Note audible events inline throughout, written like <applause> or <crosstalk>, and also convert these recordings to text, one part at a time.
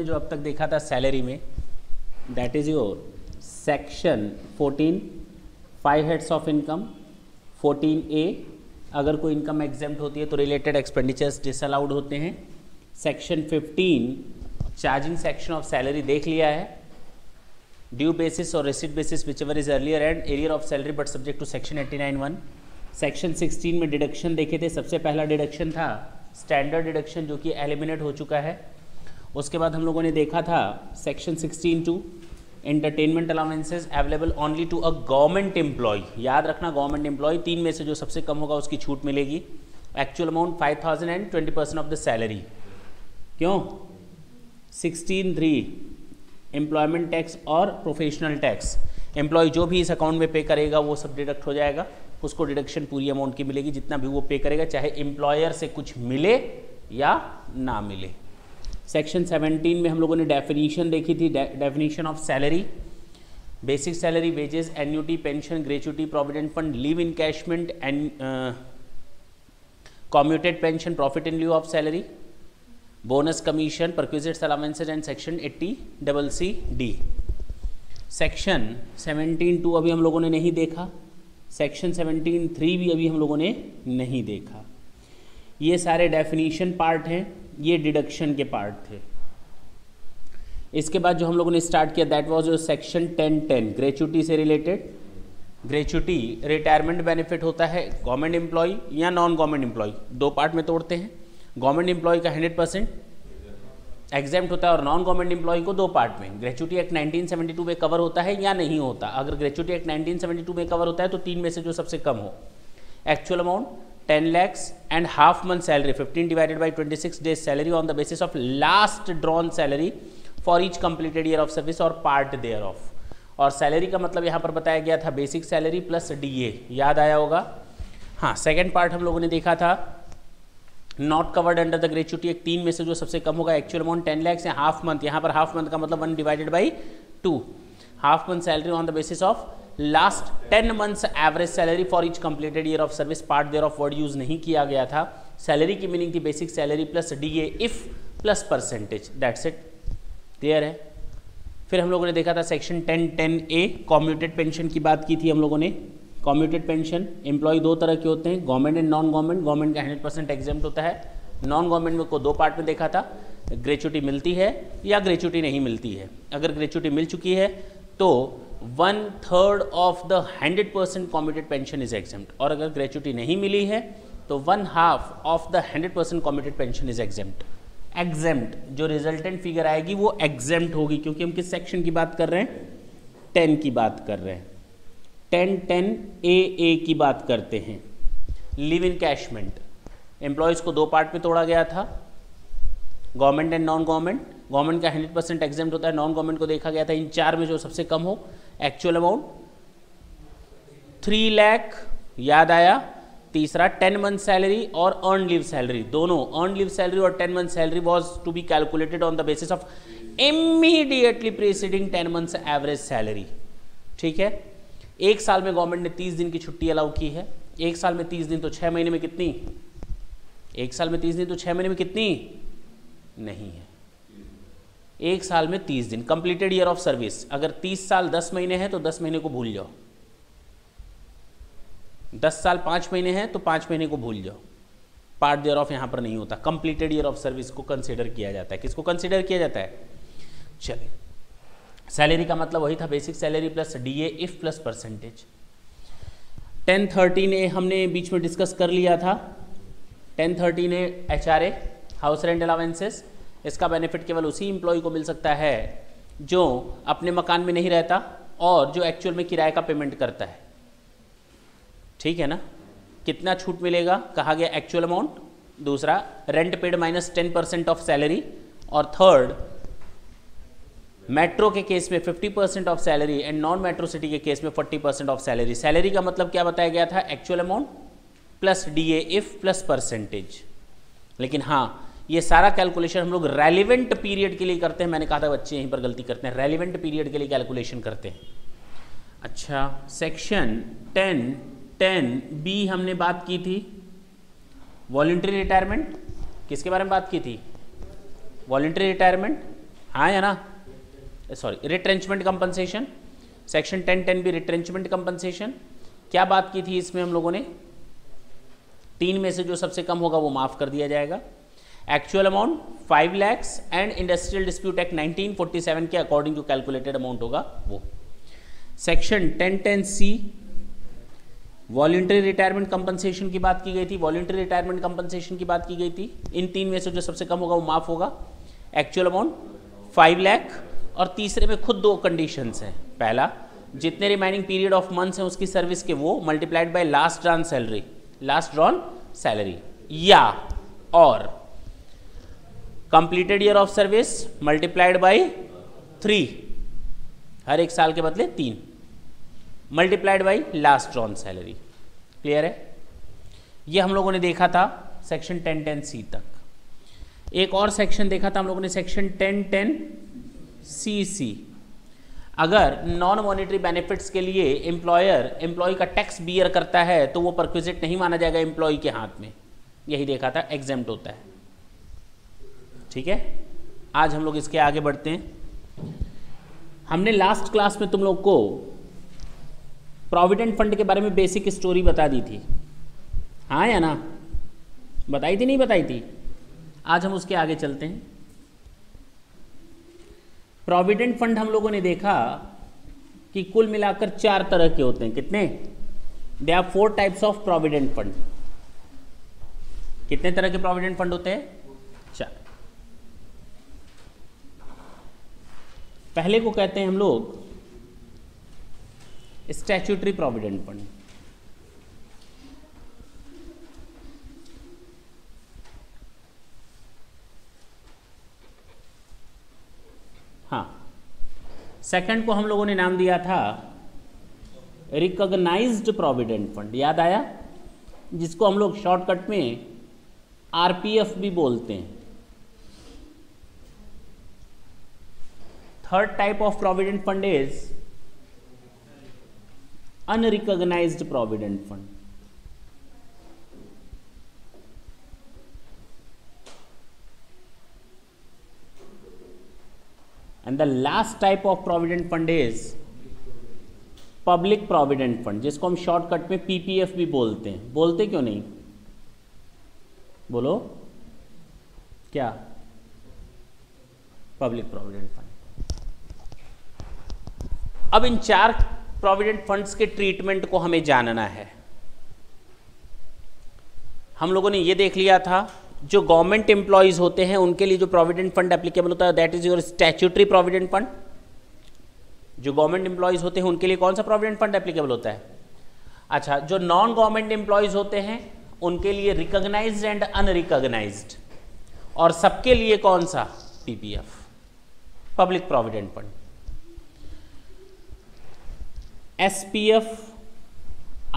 हमने जो अब तक देखा था सैलरी में that is your section 14 five heads of income 14 A अगर कोई इनकम एग्जाम होती है तो रिलेटेड एक्सपेंडिचर्स डिसअलाउड होते हैं section 15 charging section of salary देख लिया है ड्यू बेसिस और receipt basis whichever is earlier and arrear of salary but subject to section eighty nine one section sixteen में डिडक्शन देखे थे सबसे पहला डिडक्शन था स्टैंडर्ड डिडक्शन जो कि एलिमिनेट हो चुका है उसके बाद हम लोगों ने देखा था section sixteen two entertainment allowances available only to a government employee याद रखना गवर्नमेंट एम्प्लॉय तीन में से जो सबसे कम होगा उसकी छूट मिलेगी actual amount five thousand and twenty percent of the salary क्यों सिक्सटीन थ्री एम्प्लॉयमेंट टैक्स और प्रोफेशनल टैक्स एम्प्लॉय जो भी इस अकाउंट में पे करेगा वो सब डिडक्ट हो जाएगा उसको डिडक्शन पूरी अमाउंट की मिलेगी जितना भी वो पे करेगा चाहे एम्प्लॉयर से कुछ मिले या ना मिले सेक्शन 17 में हम लोगों ने डेफिनेशन देखी थी definition of salary basic salary wages annuity pension gratuity provident fund leave encashment and commuted pension profit in lieu of salary bonus commission perquisite सलामेंसेज and section eighty double C D section seventeen two अभी हम लोगों ने नहीं देखा section seventeen three भी अभी हम लोगों ने नहीं देखा ये सारे डेफिनीशन पार्ट हैं ये डिडक्शन के पार्ट थे इसके बाद जो हम लोगों ने स्टार्ट किया that was section ten ten gratuity से रिलेटेड ग्रेचुटी रिटायरमेंट बेनिफिट होता है गवर्नमेंट एम्प्लॉय या नॉन गवर्नमेंट एम्प्लॉय दो पार्ट में तोड़ते हैं गवर्नमेंट एम्प्लॉय का हंड्रेड परसेंट एग्जाम्ट होता है और नॉन गवर्नमेंट एम्प्लॉय को दो पार्ट में ग्रेचुटी एक्ट टू में कवर होता है या नहीं होता अगर ग्रेचुटी एक्ट टू में कवर होता है तो तीन में से जो सबसे कम हो actual amount and half month salary fifteen divided by twenty six days salary on the basis of last drawn salary for each completed year of service और पार्ट देयर ऑफ और सैलरी का मतलब यहाँ पर बताया गया था basic salary plus D A याद आया होगा हाँ सेकेंड पार्ट हम लोगों ने देखा था not covered under the gratuity एक तीन में से जो सबसे कम होगा एक्चुअल अमाउंट टेन लैक्स या हाफ मंथ यहाँ पर हाफ मंथ का मतलब one divided by two half month salary on the basis of last ten months average salary for each completed year of service part thereof word use नहीं किया गया था salary की meaning थी basic salary plus D A if plus percentage that's it clear है फिर हम लोगों ने देखा था section ten ten A commuted pension की बात की थी हम लोगों ने कॉम्यूटेड पेंशन एम्प्लॉय दो तरह के होते हैं government and non government government का हंड्रेड परसेंट एग्जाम होता है नॉन गवर्नमेंट में को दो पार्ट में देखा था ग्रेचुटी मिलती है या ग्रेचुटी नहीं मिलती है अगर ग्रेचुटी मिल चुकी है तो one third of the hundred percent commuted pension is exempt और अगर ग्रेचुटी नहीं मिली है तो one half of the hundred percent commuted pension is exempt exempt जो रिजल्टेंट फिगर आएगी वो एग्जेम्प्ट होगी क्योंकि हम किस सेक्शन की बात कर रहे हैं टेन की बात कर रहे हैं टेन टेन ए ए की बात करते हैं लिव इन कैशमेंट एम्प्लॉयज़ को दो पार्ट में तोड़ा गया था government and non government government का हंड्रेड परसेंट एग्जाम होता है नॉन गवर्नमेंट को देखा गया था इन चार में जो सबसे कम हो एक्चुअल अमाउंट थ्री लैख याद आया तीसरा टेन मंथ सैलरी और अर्न लिव सैलरी दोनों अर्न लिव सैलरी और ten month salary was to be calculated on the basis of immediately preceding ten months average salary ठीक है एक साल में गवर्नमेंट ने तीस दिन की छुट्टी अलाउ की है एक साल में तीस दिन तो छह महीने में कितनी एक साल में तीस दिन तो छह महीने में कितनी नहीं है एक साल में तीस दिन कंप्लीटेड ईयर ऑफ सर्विस अगर तीस साल दस महीने हैं तो दस महीने को भूल जाओ दस साल पांच महीने हैं तो पांच महीने को भूल जाओ पार्ट ईयर ऑफ यहां पर नहीं होता कंप्लीटेड ईयर ऑफ सर्विस को कंसिडर किया जाता है किसको कंसिडर किया जाता है चलिए सैलरी का मतलब वही था basic salary plus D F if plus percentage ten thirteen A हमने बीच में डिस्कस कर लिया था ten thirteen A H R A house rent allowances इसका बेनिफिट केवल उसी इम्प्लॉय को मिल सकता है जो अपने मकान में नहीं रहता और जो एक्चुअल में किराए का पेमेंट करता है ठीक है ना कितना छूट मिलेगा कहा गया एक्चुअल अमाउंट दूसरा rent paid minus ten percent of salary और थर्ड मेट्रो के केस में fifty percent of salary and non metro city के केस में forty percent of salary salary का मतलब क्या बताया गया था actual amount plus D if plus percentage लेकिन हाँ ये सारा कैलकुलेशन हम लोग रेलिवेंट पीरियड के लिए करते हैं मैंने कहा था बच्चे यहीं पर गलती करते हैं रेलिवेंट पीरियड के लिए कैलकुलेशन करते हैं अच्छा सेक्शन टेन टेन बी हमने बात की थी वॉल्ट्री रिटायरमेंट किसके बारे में बात की थी वॉल्ट्री रिटायरमेंट हाँ या ना sorry retrenchment compensation section ten ten B retrenchment compensation क्या बात की थी इसमें हम लोगों ने तीन में से जो सबसे कम होगा वो माफ़ कर दिया जाएगा actual amount five lakhs and industrial dispute act 1947 के अकॉर्डिंग जो कैलकुलेटेड अमाउंट होगा वो section ten ten C voluntary retirement compensation की बात की गई थी वॉल्ट्री रिटायरमेंट कंपनसेशन की बात की गई थी इन तीन में से जो सबसे कम होगा वो माफ होगा एक्चुअल अमाउंट फाइव लैख और तीसरे में खुद दो कंडीशन हैं पहला जितने रिमाइनिंग पीरियड ऑफ मंथ्स हैं उसकी सर्विस के वो multiplied by last drawn salary last drawn salary या और completed year of service multiplied by three हर एक साल के बदले तीन मल्टीप्लाइड बाई लास्ट ऑन सैलरी क्लियर है ये हम लोगों ने देखा था सेक्शन टेन टेन सी तक एक और सेक्शन देखा था हम लोगों ने section ten ten C C अगर नॉन मॉनिटरी बेनिफिट्स के लिए एम्प्लॉयर एम्प्लॉय का टैक्स बियर करता है तो वो परक्विजिट नहीं माना जाएगा एम्प्लॉय के हाथ में यही देखा था एग्जेम्ट होता है ठीक है आज हम लोग इसके आगे बढ़ते हैं हमने लास्ट क्लास में तुम लोग को प्रोविडेंट फंड के बारे में बेसिक स्टोरी बता दी थी हाँ या ना बताई थी नहीं बताई थी आज हम उसके आगे चलते हैं प्रोविडेंट फंड हम लोगों ने देखा कि कुल मिलाकर चार तरह के होते हैं कितने they are four types of provident fund कितने तरह के प्रोविडेंट फंड होते हैं चार पहले को कहते हैं हम लोग स्टैच्यूटरी प्रोविडेंट फंड हाँ सेकंड को हम लोगों ने नाम दिया था रिकॉग्नाइज्ड प्रोविडेंट फंड याद आया जिसको हम लोग शॉर्टकट में आरपीएफ भी बोलते हैं third type of provident fund is unrecognized provident fund and the last type of provident fund is public provident fund जिसको हम शॉर्टकट में पीपीएफ भी बोलते हैं बोलते क्यों नहीं बोलो क्या पब्लिक प्रोविडेंट फंड अब इन चार प्रोविडेंट फंड्स के ट्रीटमेंट को हमें जानना है हम लोगों ने ये देख लिया था जो गवर्नमेंट एम्प्लॉयज होते हैं उनके लिए जो प्रोविडेंट फंड एप्लीकेबल होता है that is your statutory provident fund जो गवर्नमेंट एम्प्लॉयज होते हैं उनके लिए कौन सा प्रोविडेंट फंड एप्लीकेबल होता है अच्छा जो नॉन गवर्नमेंट एम्प्लॉयज होते हैं उनके लिए रिकोगनाइज एंड अनरिकॉग्नाइज्ड और सबके लिए कौन सा PPF public provident fund S P F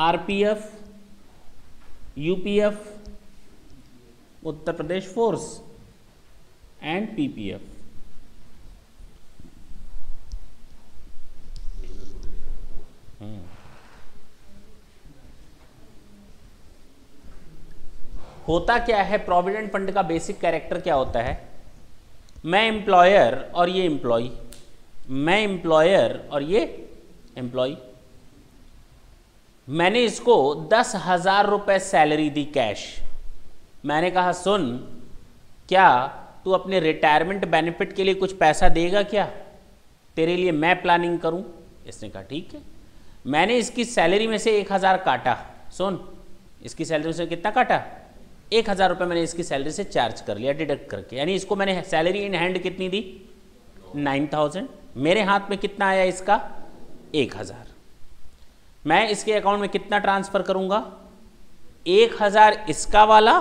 R P F U P F Uttar Pradesh force and P P F होता क्या है प्रोविडेंट फंड का बेसिक कैरेक्टर क्या होता है मैं एम्प्लॉयर और ये एम्प्लॉय मैं एम्प्लॉयर और ये एम्प्लॉय मैंने इसको दस हज़ार रुपये सैलरी दी कैश मैंने कहा सुन क्या तू अपने रिटायरमेंट बेनिफिट के लिए कुछ पैसा देगा क्या तेरे लिए मैं प्लानिंग करूं इसने कहा ठीक है मैंने इसकी सैलरी में से एक हज़ार काटा सुन इसकी सैलरी से कितना काटा एक हज़ार रुपये मैंने इसकी सैलरी से चार्ज कर लिया डिडक्ट करके यानी इसको मैंने सैलरी इन हैंड कितनी दी नाइन थाउजेंड मेरे हाथ में कितना आया इसका एक हज़ार मैं इसके अकाउंट में कितना ट्रांसफ़र करूंगा एक हज़ार इसका वाला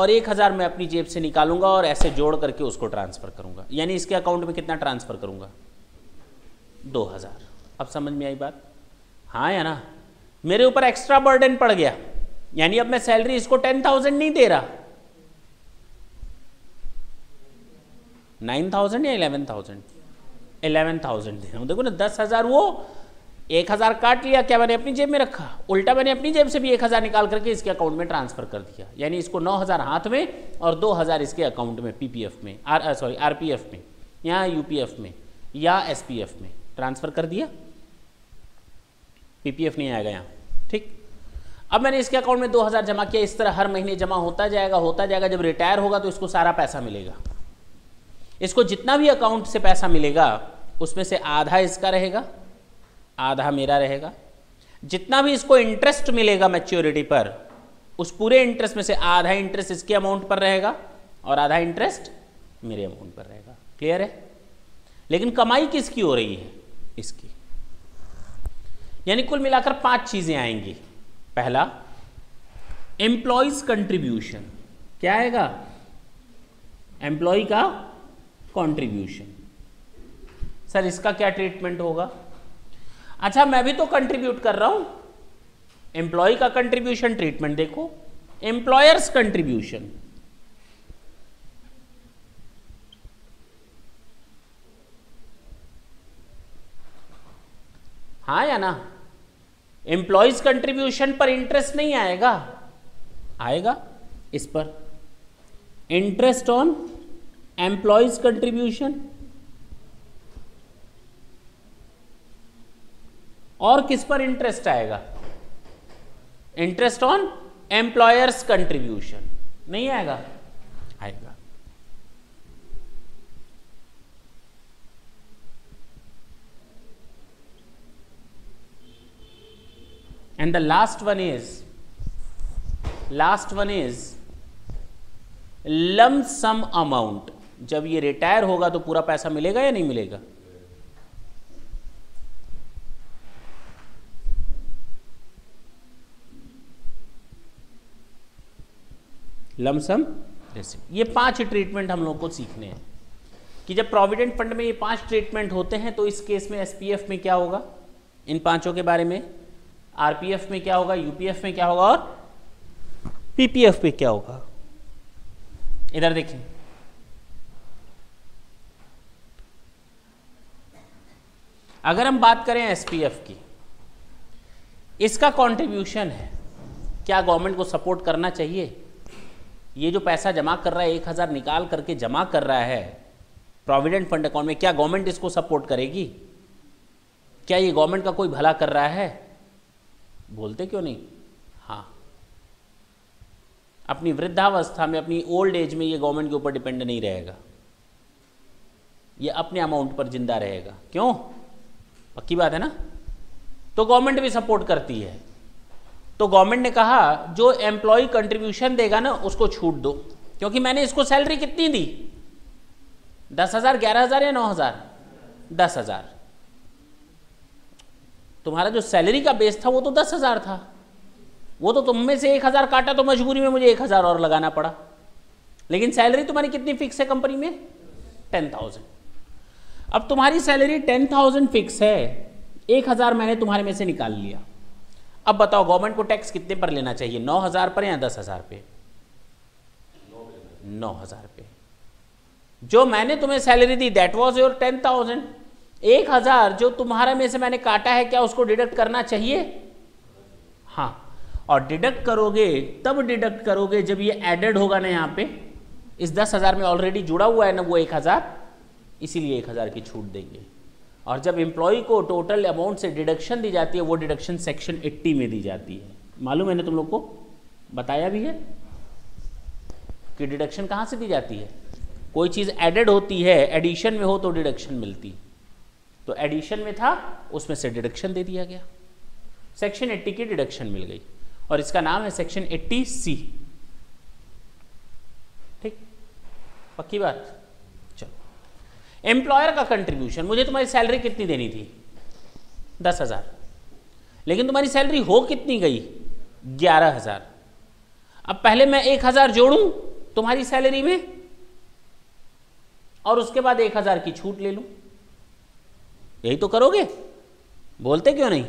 और एक हज़ार मैं अपनी जेब से निकालूंगा और ऐसे जोड़ करके उसको ट्रांसफ़र करूंगा यानी इसके अकाउंट में कितना ट्रांसफ़र करूंगा दो हज़ार अब समझ में आई बात हाँ या ना मेरे ऊपर एक्स्ट्रा बर्डन पड़ गया यानी अब मैं सैलरी इसको टेन थाउजेंड नहीं दे रहा नाइन थाउजेंड या इलेवन थाउजेंड इलेवन थाउजेंड दे रहा हूं देखो ना दस हज़ार वो एक हज़ार काट लिया क्या मैंने अपनी जेब में रखा उल्टा मैंने अपनी जेब से भी एक हज़ार निकाल करके इसके अकाउंट में ट्रांसफ़र कर दिया यानी इसको नौ हज़ार हाथ में और दो हज़ार इसके अकाउंट में पीपीएफ में आर सॉरी आरपीएफ में या यूपीएफ में या एसपीएफ में ट्रांसफ़र कर दिया पीपीएफ नहीं आएगा यहाँ ठीक अब मैंने इसके अकाउंट में दो हज़ार जमा किया इस तरह हर महीने जमा होता जाएगा होता जाएगा जब रिटायर होगा तो इसको सारा पैसा मिलेगा इसको जितना भी अकाउंट से पैसा मिलेगा उसमें से आधा इसका रहेगा आधा मेरा रहेगा जितना भी इसको इंटरेस्ट मिलेगा मैच्योरिटी पर उस पूरे इंटरेस्ट में से आधा इंटरेस्ट इसके अमाउंट पर रहेगा और आधा इंटरेस्ट मेरे अमाउंट पर रहेगा क्लियर है लेकिन कमाई किसकी हो रही है इसकी यानी कुल मिलाकर पांच चीजें आएंगी पहला एम्प्लॉयज कंट्रीब्यूशन क्या आएगा एम्प्लॉय का कंट्रीब्यूशन सर इसका क्या ट्रीटमेंट होगा अच्छा मैं भी तो कंट्रीब्यूट कर रहा हूं एम्प्लॉय का कंट्रीब्यूशन ट्रीटमेंट देखो एम्प्लॉयर्स कंट्रीब्यूशन हाँ या ना एम्प्लॉयज कंट्रीब्यूशन पर इंटरेस्ट नहीं आएगा आएगा इस पर इंटरेस्ट ऑन एम्प्लॉयज कंट्रीब्यूशन और किस पर इंटरेस्ट आएगा इंटरेस्ट ऑन एम्प्लॉयर्स कंट्रीब्यूशन नहीं आएगा आएगा and the last one is last one is lump sum amount जब ये रिटायर होगा तो पूरा पैसा मिलेगा या नहीं मिलेगा लमसम रेसिप ये पांच ट्रीटमेंट हम लोग को सीखने हैं कि जब प्रोविडेंट फंड में ये पांच ट्रीटमेंट होते हैं तो इस केस में एसपीएफ में क्या होगा इन पांचों के बारे में आरपीएफ में क्या होगा यूपीएफ में क्या होगा और पीपीएफ में क्या होगा इधर देखें अगर हम बात करें एसपीएफ की इसका कंट्रीब्यूशन है क्या गवर्नमेंट को सपोर्ट करना चाहिए ये जो पैसा जमा कर रहा है एक हज़ार निकाल करके जमा कर रहा है प्रोविडेंट फंड अकाउंट में क्या गवर्नमेंट इसको सपोर्ट करेगी क्या ये गवर्नमेंट का कोई भला कर रहा है बोलते क्यों नहीं हाँ अपनी वृद्धावस्था में अपनी ओल्ड एज में ये गवर्नमेंट के ऊपर डिपेंड नहीं रहेगा ये अपने अमाउंट पर जिंदा रहेगा क्यों पक्की बात है ना तो गवर्नमेंट भी सपोर्ट करती है तो गवर्नमेंट ने कहा जो एम्प्लॉय कंट्रीब्यूशन देगा ना उसको छूट दो क्योंकि मैंने इसको सैलरी कितनी दी दस हजार ग्यारह हजार या नौ हजार दस हजार तुम्हारा जो सैलरी का बेस था वो तो दस हजार था वो तो तुम में से एक हजार काटा तो मजबूरी में मुझे एक हजार और लगाना पड़ा लेकिन सैलरी तुम्हारी कितनी फिक्स है कंपनी में टेन थाउजेंड अब तुम्हारी सैलरी टेन थाउजेंड फिक्स है एक हजार मैंने तुम्हारे में से निकाल लिया अब बताओ गवर्नमेंट को टैक्स कितने पर लेना चाहिए नौ हज़ार पर या दस हज़ार पे नौ हज़ार पे जो मैंने तुम्हें salary the that was your ten thousand एक हज़ार जो तुम्हारा में से मैंने काटा है क्या उसको डिडक्ट करना चाहिए हाँ और डिडक्ट करोगे तब डिडक्ट करोगे जब ये एडेड होगा ना यहाँ पे इस दस हज़ार में ऑलरेडी जुड़ा हुआ है ना वो एक हज़ार इसीलिए एक हज़ार की छूट देंगे और जब एम्प्लॉय को टोटल अमाउंट से डिडक्शन दी जाती है वो डिडक्शन सेक्शन 80 में दी जाती है मालूम मैंने तुम लोग को बताया भी है कि डिडक्शन कहाँ से दी जाती है कोई चीज़ एडेड होती है एडिशन में हो तो डिडक्शन मिलती तो एडिशन में था उसमें से डिडक्शन दे दिया गया सेक्शन 80 की डिडक्शन मिल गई और इसका नाम है सेक्शन 80 सी ठीक पक्की बात एम्प्लॉयर का कंट्रीब्यूशन मुझे तुम्हारी सैलरी कितनी देनी थी दस हज़ार लेकिन तुम्हारी सैलरी हो कितनी गई ग्यारह हज़ार अब पहले मैं एक हज़ार जोड़ू तुम्हारी सैलरी में और उसके बाद एक हज़ार की छूट ले लू यही तो करोगे बोलते क्यों नहीं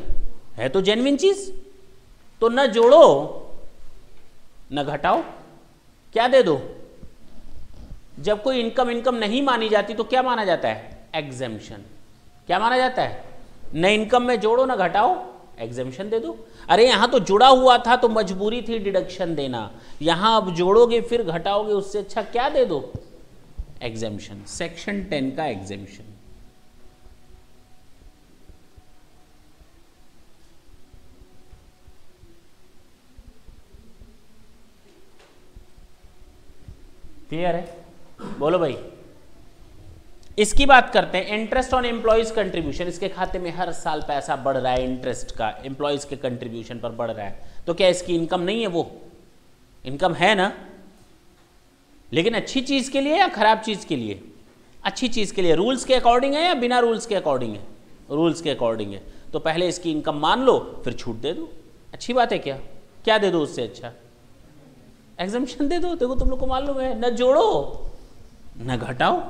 है तो जेनविन चीज़ तो न जोड़ो न घटाओ क्या दे दो जब कोई इनकम इनकम नहीं मानी जाती तो क्या माना जाता है एग्जेम्शन क्या माना जाता है न इनकम में जोड़ो ना घटाओ एग्जेम्शन दे दो अरे यहां तो जुड़ा हुआ था तो मजबूरी थी डिडक्शन देना यहां अब जोड़ोगे फिर घटाओगे उससे अच्छा क्या दे दो एग्जेम्शन सेक्शन टेन का एग्जेम्शन क्लियर है बोलो भाई इसकी बात करते हैं इंटरेस्ट ऑन एम्प्लॉयज कंट्रीब्यूशन इसके खाते में हर साल पैसा बढ़ रहा है इंटरेस्ट का एम्प्लॉयज के कंट्रीब्यूशन पर बढ़ रहा है तो क्या इसकी इनकम नहीं है वो इनकम है ना लेकिन अच्छी चीज के लिए या खराब चीज के लिए अच्छी चीज के लिए रूल्स के अकॉर्डिंग है या बिना रूल्स के अकॉर्डिंग है रूल्स के अकॉर्डिंग है तो पहले इसकी इनकम मान लो फिर छूट दे दो अच्छी बात है क्या क्या दे दो उससे अच्छा एग्जामेशन दे दो देखो तुम लोग को मालूम है न जोड़ो न घटाओ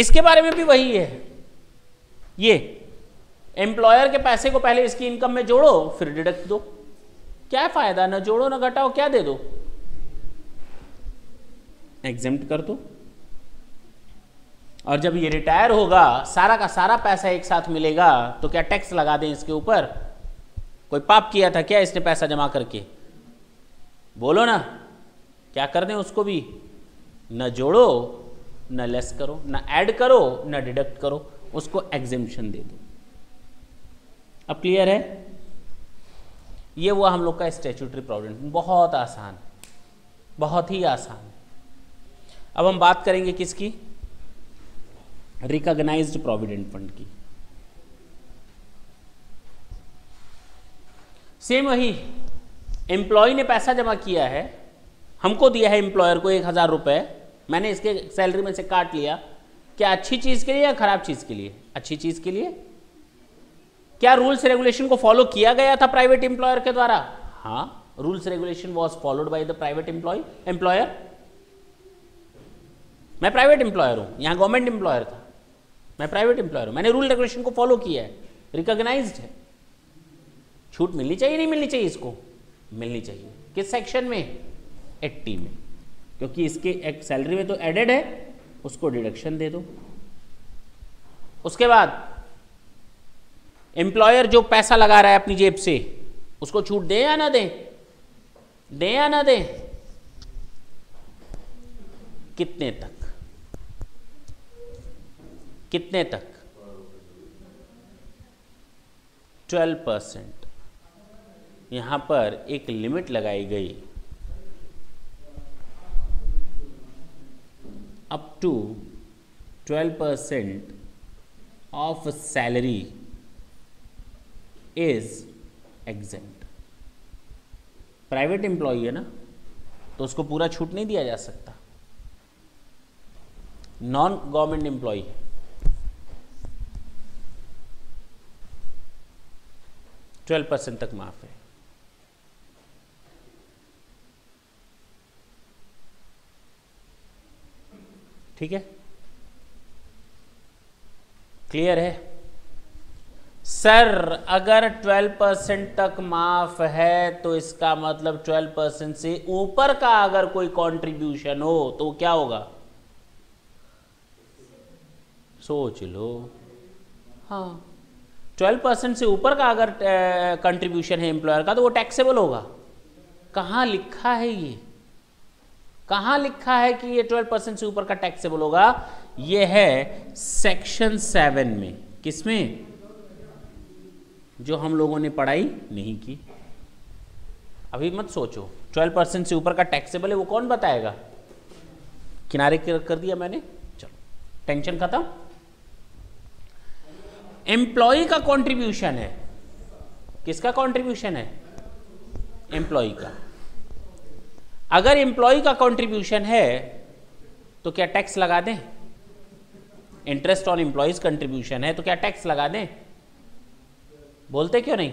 इसके बारे में भी वही है ये एम्प्लॉयर के पैसे को पहले इसकी इनकम में जोड़ो फिर डिडक्ट दो क्या फायदा ना जोड़ो ना घटाओ क्या दे दो एग्जेम्प्ट कर दो और जब ये रिटायर होगा सारा का सारा पैसा एक साथ मिलेगा तो क्या टैक्स लगा दें इसके ऊपर कोई पाप किया था क्या इसने पैसा जमा करके बोलो ना क्या कर दें उसको भी न जोड़ो न लेस करो न ऐड करो न डिडक्ट करो उसको एग्जिम्पन दे दो अब क्लियर है ये हुआ हम लोग का स्टेचुटरी प्रोविडेंट बहुत आसान बहुत ही आसान अब हम बात करेंगे किसकी रिकॉग्नाइज्ड प्रोविडेंट फंड की सेम वही एम्प्लॉय ने पैसा जमा किया है हमको दिया है एम्प्लॉयर को एक हज़ार रुपये मैंने इसके सैलरी में से काट लिया क्या अच्छी चीज़ के लिए या खराब चीज़ के लिए अच्छी चीज़ के लिए क्या रूल्स रेगुलेशन को फॉलो किया गया था प्राइवेट एम्प्लॉयर के द्वारा हाँ rules regulation was followed by the private employee employer मैं प्राइवेट एम्प्लॉयर हूँ यहाँ गवर्नमेंट एम्प्लॉयर था मैं प्राइवेट एम्प्लॉयर हूँ मैंने रूल रेगुलेशन को फॉलो किया है रिकॉग्नाइज्ड है छूट मिलनी चाहिए नहीं मिलनी चाहिए इसको मिलनी चाहिए किस सेक्शन में 80 में क्योंकि इसके एक सैलरी में तो एडेड है उसको डिडक्शन दे दो उसके बाद एम्प्लॉयर जो पैसा लगा रहा है अपनी जेब से उसको छूट दें या ना दें दें या ना दें कितने तक कितने तक ट्वेल्व परसेंट यहाँ पर एक लिमिट लगाई गई up to 12 percent of salary is exempt private employee है ना तो उसको पूरा छूट नहीं दिया जा सकता non government employee twelve percent तक माफ है ठीक है क्लियर है सर अगर 12 परसेंट तक माफ है तो इसका मतलब 12 परसेंट से ऊपर का अगर कोई कंट्रीब्यूशन हो तो क्या होगा सोच लो हाँ 12 परसेंट से ऊपर का अगर कंट्रीब्यूशन है एम्प्लॉयर का तो वो टैक्सेबल होगा कहाँ लिखा है ये कहां लिखा है कि ये ट्वेल्व परसेंट से ऊपर का टैक्सेबल होगा ये है सेक्शन सेवन में किसमें जो हम लोगों ने पढ़ाई नहीं की अभी मत सोचो ट्वेल्व परसेंट से ऊपर का टैक्सेबल है वो कौन बताएगा किनारे कर दिया मैंने चलो टेंशन खत्म एम्प्लॉय का कंट्रीब्यूशन है किसका कंट्रीब्यूशन है एम्प्लॉय का अगर एम्प्लॉय का कंट्रीब्यूशन है तो क्या टैक्स लगा दें इंटरेस्ट ऑन एम्प्लॉयज कंट्रीब्यूशन है तो क्या टैक्स लगा दें बोलते क्यों नहीं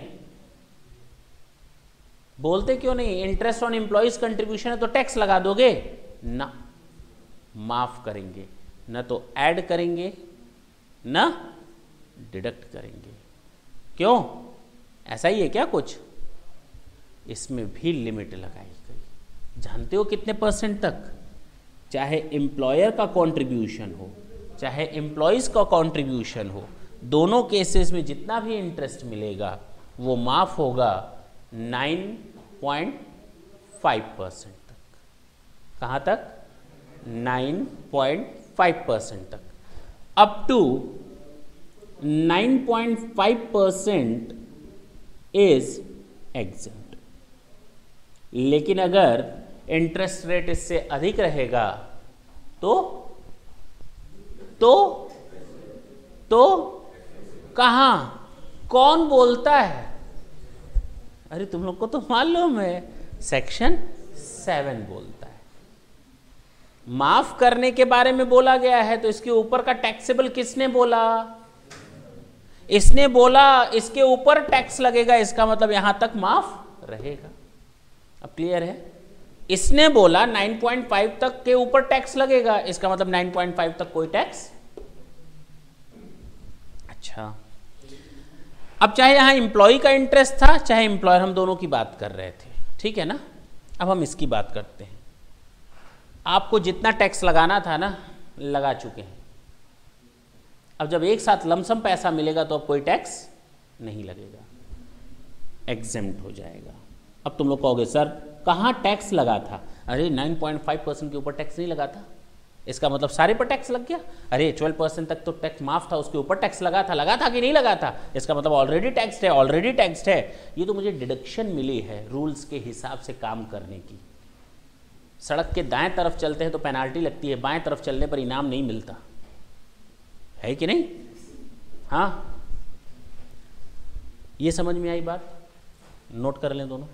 बोलते क्यों नहीं इंटरेस्ट ऑन एम्प्लॉयज कंट्रीब्यूशन है तो टैक्स लगा दोगे ना माफ करेंगे ना तो ऐड करेंगे न डिडक्ट करेंगे क्यों ऐसा ही है क्या कुछ इसमें भी लिमिट लगाई जानते हो कितने परसेंट तक चाहे एम्प्लॉयर का कंट्रीब्यूशन हो चाहे एम्प्लॉयज़ का कंट्रीब्यूशन हो दोनों केसेस में जितना भी इंटरेस्ट मिलेगा वो माफ़ होगा 9.5 परसेंट तक कहाँ तक 9.5 परसेंट तक up to 9.5 percent is exempt लेकिन अगर इंटरेस्ट रेट इससे अधिक रहेगा तो तो तो कहा कौन बोलता है अरे तुम लोग को तो मालूम है सेक्शन सेवन बोलता है माफ करने के बारे में बोला गया है तो इसके ऊपर का टैक्सेबल किसने बोला इसने बोला इसके ऊपर टैक्स लगेगा इसका मतलब यहां तक माफ रहेगा अब क्लियर है इसने बोला 9.5 तक के ऊपर टैक्स लगेगा इसका मतलब 9.5 तक कोई टैक्स अच्छा अब चाहे यहां इंप्लॉय का इंटरेस्ट था चाहे इंप्लॉयर हम दोनों की बात कर रहे थे ठीक है ना अब हम इसकी बात करते हैं आपको जितना टैक्स लगाना था ना लगा चुके हैं अब जब एक साथ लमसम पैसा मिलेगा तो अब कोई टैक्स नहीं लगेगा एग्जेम्प्ट हो जाएगा अब तुम लोग कहोगे सर कहाँ टैक्स लगा था अरे 9.5 परसेंट के ऊपर टैक्स नहीं लगा था इसका मतलब सारे पर टैक्स लग गया अरे 12 परसेंट तक तो टैक्स माफ था उसके ऊपर टैक्स लगा था लगा था कि नहीं लगा था इसका मतलब ऑलरेडी टैक्स है ऑलरेडी टैक्स है ये तो मुझे डिडक्शन मिली है रूल्स के हिसाब से काम करने की सड़क के दाएं तरफ चलते हैं तो पेनाल्टी लगती है बाएं तरफ चलने पर इनाम नहीं मिलता है कि नहीं हाँ ये समझ में आई बात नोट कर लें दोनों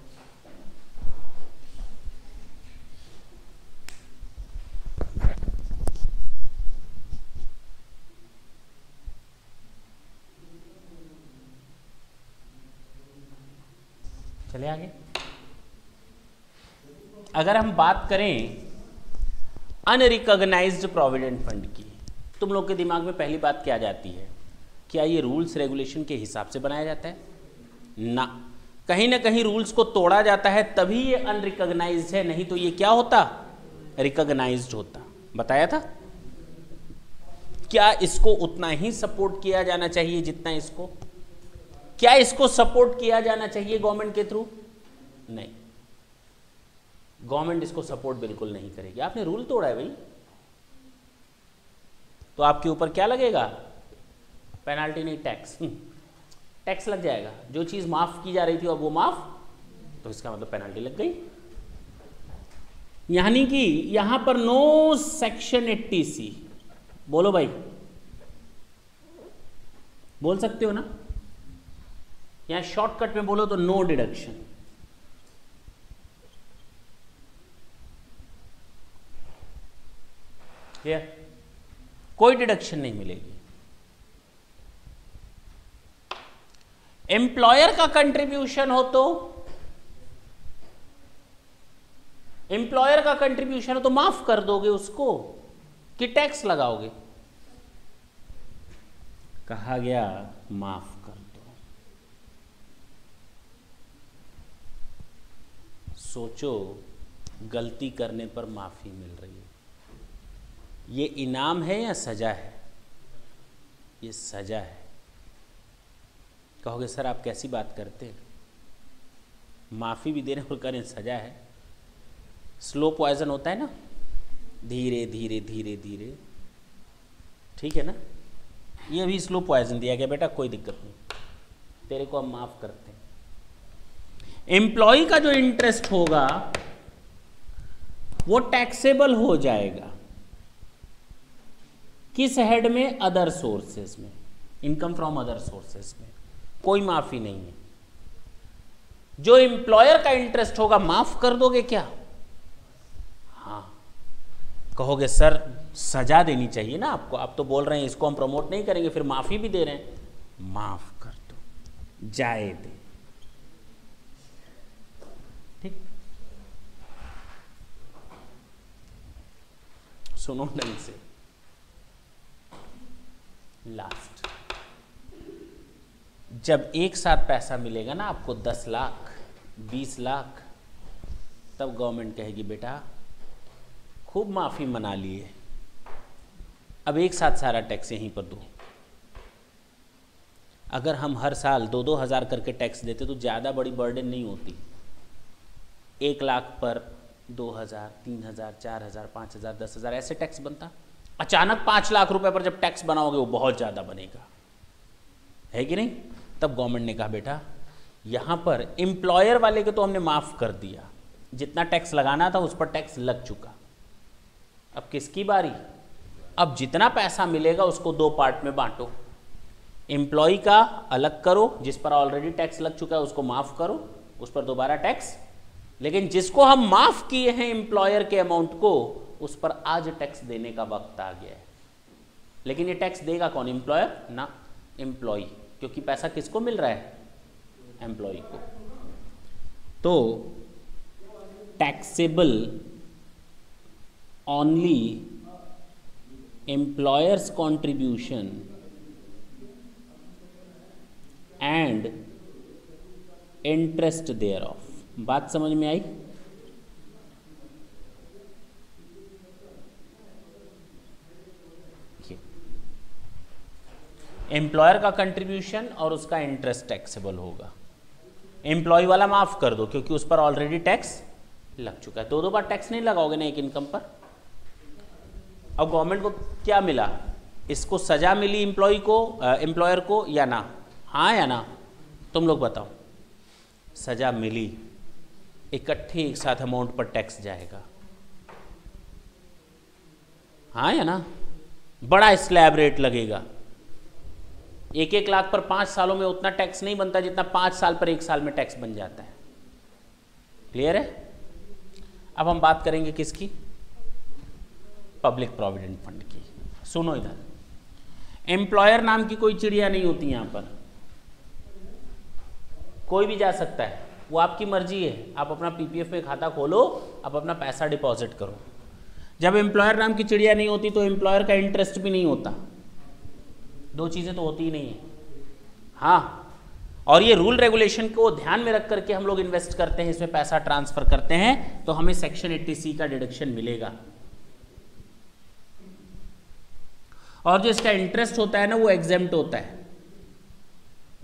चले आगे अगर हम बात करें अनरिकॉग्नाइज्ड प्रोविडेंट फंड की तुम लोग के दिमाग में पहली बात क्या जाती है क्या ये रूल्स रेगुलेशन के हिसाब से बनाया जाता है ना कहीं ना कहीं रूल्स को तोड़ा जाता है तभी ये अनरिकॉग्नाइज है नहीं तो ये क्या होता रिकॉग्नाइज होता बताया था क्या इसको उतना ही सपोर्ट किया जाना चाहिए जितना इसको क्या इसको सपोर्ट किया जाना चाहिए गवर्नमेंट के थ्रू नहीं गवर्नमेंट इसको सपोर्ट बिल्कुल नहीं करेगी आपने रूल तोड़ा है भाई तो आपके ऊपर क्या लगेगा पेनाल्टी नहीं टैक्स हम्म। टैक्स लग जाएगा जो चीज माफ की जा रही थी और वो माफ तो इसका मतलब पेनाल्टी लग गई यानी कि यहां पर नो सेक्शन एट्टी सी बोलो भाई बोल सकते हो ना या शॉर्टकट में बोलो तो नो डिडक्शन क्लियर कोई डिडक्शन नहीं मिलेगी एम्प्लॉयर का कंट्रीब्यूशन हो तो एम्प्लॉयर का कंट्रीब्यूशन हो तो माफ कर दोगे उसको कि टैक्स लगाओगे कहा गया माफ सोचो गलती करने पर माफ़ी मिल रही है ये इनाम है या सज़ा है ये सज़ा है कहोगे सर आप कैसी बात करते हैं माफ़ी भी दे रहे और करें सज़ा है स्लो पॉइजन होता है ना धीरे धीरे धीरे धीरे ठीक है ना ये भी स्लो पॉइजन दिया गया बेटा कोई दिक्कत नहीं तेरे को हम माफ़ करते हैं एम्प्लॉय का जो इंटरेस्ट होगा वो टैक्सेबल हो जाएगा किस हेड में अदर सोर्सेस में इनकम फ्रॉम अदर सोर्सेस में कोई माफी नहीं है जो एम्प्लॉयर का इंटरेस्ट होगा माफ कर दोगे क्या हाँ कहोगे सर सजा देनी चाहिए ना आपको आप तो बोल रहे हैं इसको हम प्रमोट नहीं करेंगे फिर माफी भी दे रहे हैं माफ कर दो जाए दे सुनो ढंग से लास्ट जब एक साथ पैसा मिलेगा ना आपको दस लाख बीस लाख तब गवर्नमेंट कहेगी बेटा खूब माफ़ी मना लिए अब एक साथ सारा टैक्स यहीं पर दो अगर हम हर साल दो दो हज़ार करके टैक्स देते तो ज़्यादा बड़ी बर्डन नहीं होती एक लाख पर दो हज़ार तीन हज़ार चार हज़ार पाँच हज़ार दस हज़ार ऐसे टैक्स बनता अचानक पाँच लाख रुपए पर जब टैक्स बनाओगे वो बहुत ज़्यादा बनेगा है कि नहीं तब गवर्नमेंट ने कहा बेटा यहाँ पर एम्प्लॉयर वाले को तो हमने माफ़ कर दिया जितना टैक्स लगाना था उस पर टैक्स लग चुका अब किसकी बारी अब जितना पैसा मिलेगा उसको दो पार्ट में बांटो एम्प्लॉय का अलग करो जिस पर ऑलरेडी टैक्स लग चुका है उसको माफ़ करो उस पर दोबारा टैक्स लेकिन जिसको हम माफ किए हैं एम्प्लॉयर के अमाउंट को उस पर आज टैक्स देने का वक्त आ गया है लेकिन ये टैक्स देगा कौन एम्प्लॉयर ना एम्प्लॉय क्योंकि पैसा किसको मिल रहा है एम्प्लॉय को तो taxable only employer's contribution and interest thereof बात समझ में आई एम्प्लॉयर का कंट्रीब्यूशन और उसका इंटरेस्ट टैक्सेबल होगा एम्प्लॉय वाला माफ कर दो क्योंकि उस पर ऑलरेडी टैक्स लग चुका है दो दो बार टैक्स नहीं लगाओगे ना एक इनकम पर अब गवर्नमेंट को क्या मिला इसको सजा मिली एम्प्लॉय को एम्प्लॉयर को या ना हाँ या ना तुम लोग बताओ सजा मिली इकट्ठे एक साथ अमाउंट पर टैक्स जाएगा हाँ या ना बड़ा स्लैब रेट लगेगा एक एक लाख पर पांच सालों में उतना टैक्स नहीं बनता जितना पांच साल पर एक साल में टैक्स बन जाता है क्लियर है अब हम बात करेंगे किसकी पब्लिक प्रोविडेंट फंड की सुनो इधर एम्प्लॉयर नाम की कोई चिड़िया नहीं होती यहां पर कोई भी जा सकता है वो आपकी मर्जी है आप अपना पीपीएफ में खाता खोलो आप अपना पैसा डिपॉजिट करो जब एम्प्लॉयर नाम की चिड़िया नहीं होती तो एम्प्लॉयर का इंटरेस्ट भी नहीं होता दो चीज़ें तो होती ही नहीं है हाँ और ये रूल रेगुलेशन को ध्यान में रख करके हम लोग इन्वेस्ट करते हैं इसमें पैसा ट्रांसफर करते हैं तो हमें सेक्शन एट्टी सी का डिडक्शन मिलेगा और जो इसका इंटरेस्ट होता है ना वो एग्जेम्प्ट होता है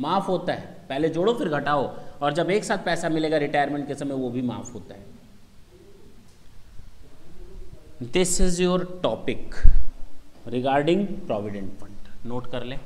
माफ होता है पहले जोड़ो फिर घटाओ और जब एक साथ पैसा मिलेगा रिटायरमेंट के समय वो भी माफ होता है this is your topic regarding provident fund note कर लें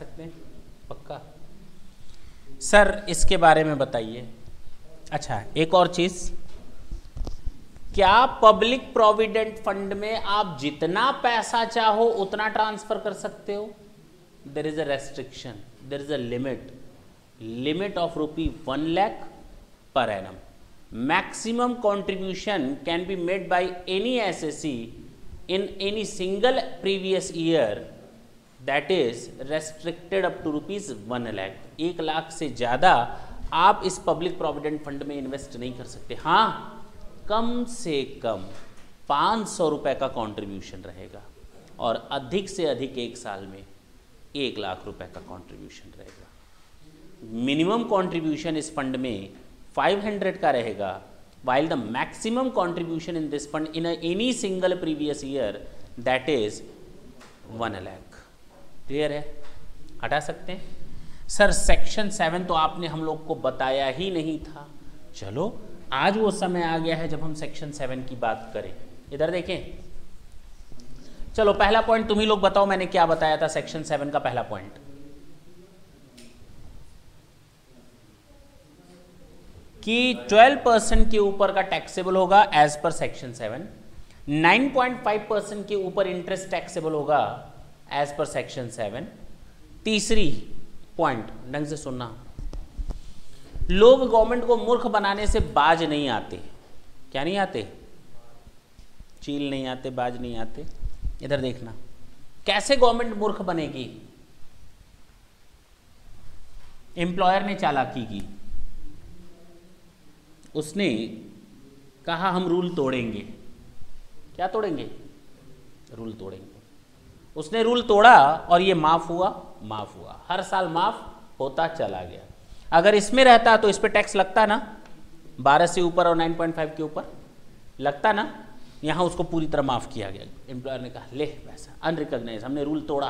सकते हैं पक्का सर इसके बारे में बताइए अच्छा एक और चीज़ क्या पब्लिक प्रोविडेंट फंड में आप जितना पैसा चाहो उतना ट्रांसफर कर सकते हो there is a restriction there is a limit limit of rupee one lakh per annum maximum contribution can be made by any assessee in any single previous year that is restricted up to rupees one lakh एक लाख से ज़्यादा आप इस public provident fund में invest नहीं कर सकते हाँ कम से कम पाँच सौ रुपये का कॉन्ट्रीब्यूशन रहेगा और अधिक से अधिक एक साल में एक लाख रुपए का कॉन्ट्रीब्यूशन रहेगा मिनिमम कॉन्ट्रीब्यूशन इस फंड में 500 का रहेगा while the maximum contribution in this fund in any single previous year that is one lakh clear है हटा सकते हैं सर सेक्शन सेवन तो आपने हम लोग को बताया ही नहीं था चलो आज वो समय आ गया है जब हम सेक्शन सेवन की बात करें इधर देखें चलो पहला पॉइंट तुम ही लोग बताओ मैंने क्या बताया था सेक्शन सेवन का पहला पॉइंट कि 12 परसेंट के ऊपर का टैक्सेबल होगा as per section seven 9.5 percent के ऊपर इंटरेस्ट टैक्सेबल होगा एज पर सेक्शन सेवन तीसरी पॉइंट ढंग से सुनना लोग गवर्नमेंट को मूर्ख बनाने से बाज नहीं आते क्या नहीं आते चील नहीं आते बाज नहीं आते इधर देखना कैसे गवर्नमेंट मूर्ख बनेगी एम्प्लॉयर ने चालाकी की उसने कहा हम रूल तोड़ेंगे क्या तोड़ेंगे रूल तोड़ेंगे उसने रूल तोड़ा और ये माफ हुआ माफ हुआ हर साल माफ होता चला गया अगर इसमें रहता तो इस पर टैक्स लगता ना बारह से ऊपर और 9.5 के ऊपर लगता ना यहाँ उसको पूरी तरह माफ़ किया गया एम्प्लॉयर ने कहा ले पैसा अनरिकग्नाइज हमने रूल तोड़ा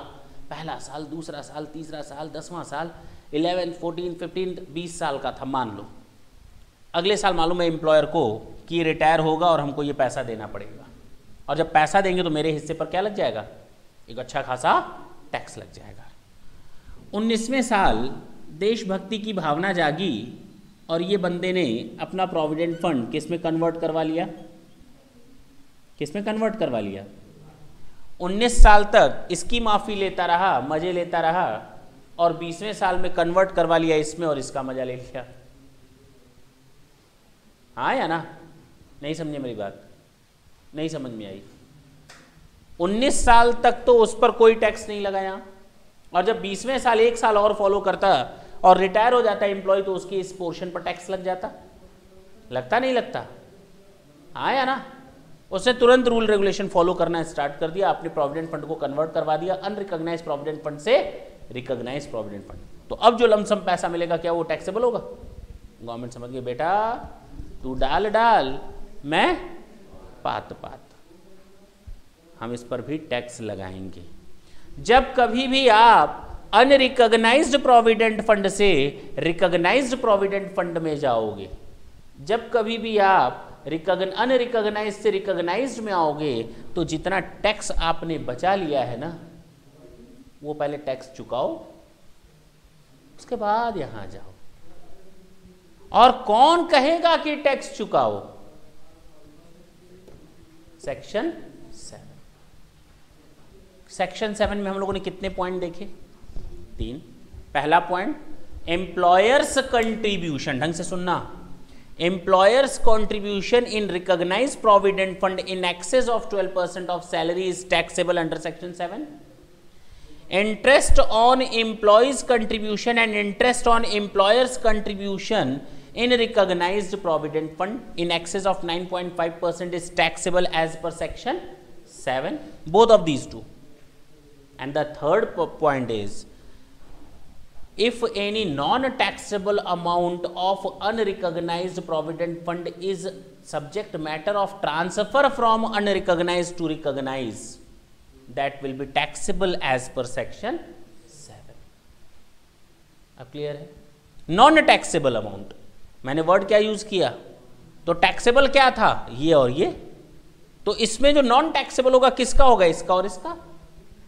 पहला साल दूसरा साल तीसरा साल दसवां साल इलेवेंथ फोर्टीन फिफ्टीन बीस साल का था मान लो अगले साल मालूम है एम्प्लॉयर को कि रिटायर होगा और हमको ये पैसा देना पड़ेगा और जब पैसा देंगे तो मेरे हिस्से पर क्या लग जाएगा एक अच्छा खासा टैक्स लग जाएगा उन्नीसवें साल देशभक्ति की भावना जागी और ये बंदे ने अपना प्रोविडेंट फंड किस में कन्वर्ट करवा लिया किस में कन्वर्ट करवा लिया 19 साल तक इसकी माफ़ी लेता रहा मज़े लेता रहा और 20वें साल में कन्वर्ट करवा लिया इसमें और इसका मज़ा ले लिया हाँ या ना नहीं समझे मेरी बात नहीं समझ में आई 19 साल तक तो उस पर कोई टैक्स नहीं लगाया और जब बीसवें साल एक साल और फॉलो करता और रिटायर हो जाता एम्प्लॉय तो उसकी इस पोर्शन पर टैक्स लग जाता लगता नहीं लगता आया हाँ ना उसने तुरंत रूल रेगुलेशन फॉलो करना स्टार्ट कर दिया अपने प्रोविडेंट फंड को कन्वर्ट करवा दिया अनरिकग्नाइज प्रोविडेंट फंड से रिकग्नाइज प्रोविडेंट फंड तो अब जो लमसम पैसा मिलेगा क्या वो टैक्सेबल होगा गवर्नमेंट समझ गई बेटा तू डाल डाल मैं पात पात हम इस पर भी टैक्स लगाएंगे जब कभी भी आप अनरिकग्नाइज प्रोविडेंट फंड से रिकग्नाइज प्रोविडेंट फंड में जाओगे जब कभी भी आप रिकग्न अनरिकग्नाइज से रिकग्नाइज में आओगे तो जितना टैक्स आपने बचा लिया है ना वो पहले टैक्स चुकाओ उसके बाद यहां जाओ और कौन कहेगा कि टैक्स चुकाओ सेक्शन सेक्शन सेवन में हम लोगों ने कितने पॉइंट देखे तीन पहला पॉइंट एम्प्लॉयर्स कंट्रीब्यूशन ढंग से सुनना employer's contribution in recognized provident fund in excess of 12 percent of salary is taxable under section seven interest on employee's contribution and interest on employer's contribution in recognized provident fund in excess of 9.5 percent is taxable as per section seven both of these two And the third point is, if any non-taxable amount of unrecognized provident fund is subject matter of transfer from unrecognized to recognize that will be taxable as per section 7. अब clear hai non taxable amount maine word kya use kiya to taxable kya tha ye aur ye to isme jo non taxable hoga kiska hoga iska aur iska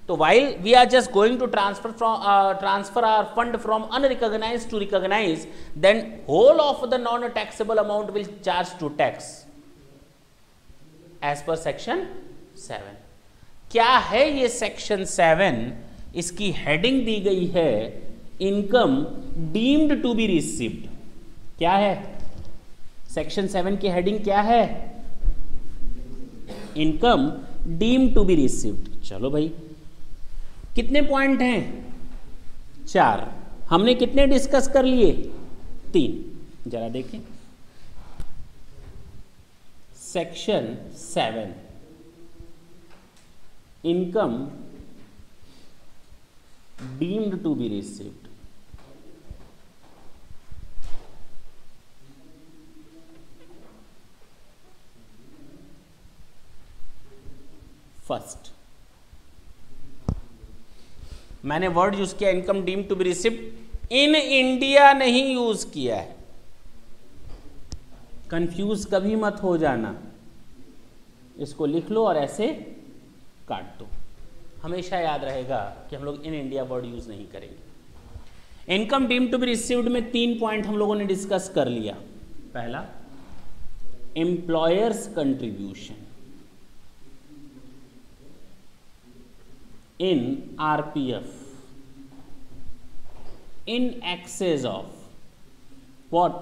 तो while we are just going to transfer from transfer our fund from unrecognized to recognized then whole of the non taxable amount will charge to tax as per section seven क्या है ये section seven इसकी heading दी गई है income deemed to be received क्या है section seven की हेडिंग क्या है income deemed to be received चलो भाई कितने पॉइंट हैं चार हमने कितने डिस्कस कर लिए तीन जरा देखें section seven income deemed to be received first मैंने वर्ड यूज किया income deem to be receipt in India नहीं यूज किया है कंफ्यूज कभी मत हो जाना इसको लिख लो और ऐसे काट दो हमेशा याद रहेगा कि हम लोग इन इंडिया वर्ड यूज नहीं करेंगे income deem to be received में तीन पॉइंट हम लोगों ने डिस्कस कर लिया पहला employer's contribution P F in excess of what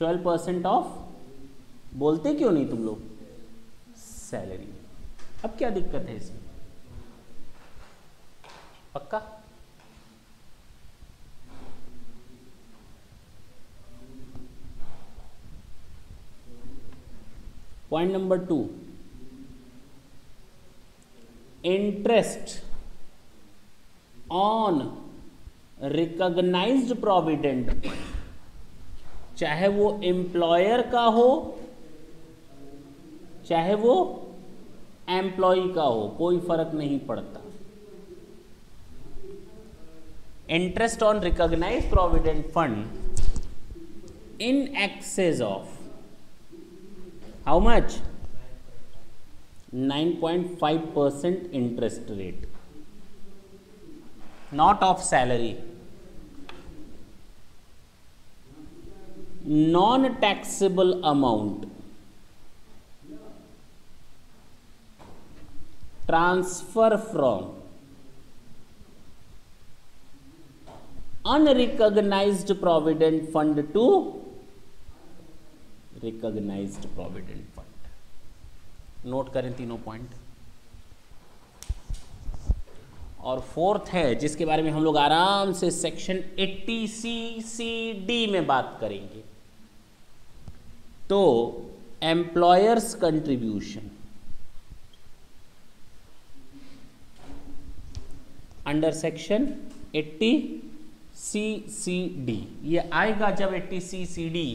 12 percent of बोलते क्यों नहीं तुम लोग सैलरी अब क्या दिक्कत है इसमें पक्का point number two interest on recognized provident चाहे वो एम्प्लॉयर का हो चाहे वो एम्प्लॉय का हो कोई फर्क नहीं पड़ता interest on recognized provident fund in excess of how much 9.5 percent interest rate not of salary non taxable amount transfer from unrecognized provident fund to recognized provident note करें तीनों पॉइंट और फोर्थ है जिसके बारे में हम लोग आराम से सेक्शन 80 सी सी डी में बात करेंगे तो employer's contribution under section 80 C C D ये आएगा जब 80 सी सी डी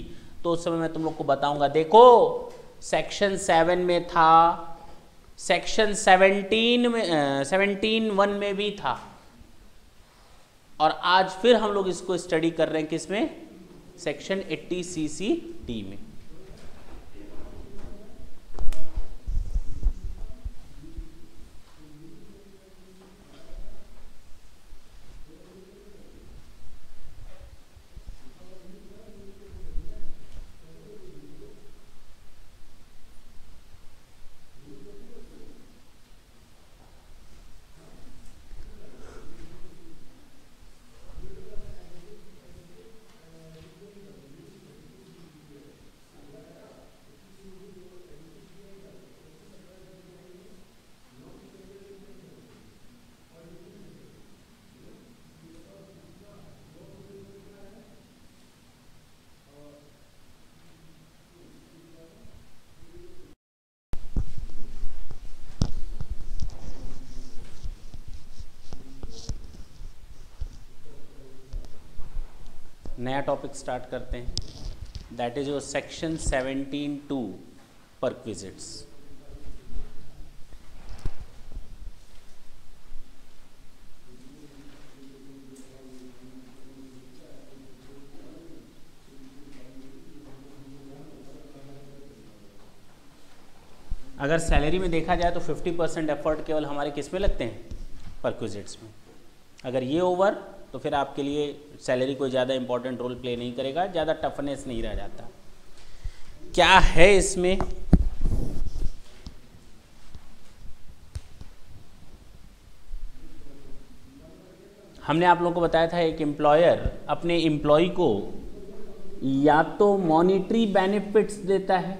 तो उस समय मैं तुम लोग को बताऊंगा देखो सेक्शन सेवन में था सेक्शन सेवनटीन में सेवनटीन वन में भी था और आज फिर हम लोग इसको स्टडी कर रहे हैं किसमें section eighty C C T में नया टॉपिक स्टार्ट करते हैं that is your section seventeen two perquisites अगर सैलरी में देखा जाए तो 50 परसेंट एफर्ट केवल हमारे किस में लगते हैं परक्विजिट्स में अगर ये ओवर तो फिर आपके लिए सैलरी कोई ज़्यादा इंपॉर्टेंट रोल प्ले नहीं करेगा ज़्यादा टफनेस नहीं रह जाता क्या है इसमें हमने आप लोगों को बताया था एक एम्प्लॉयर अपने एम्प्लॉय को या तो मॉनिटरी बेनिफिट्स देता है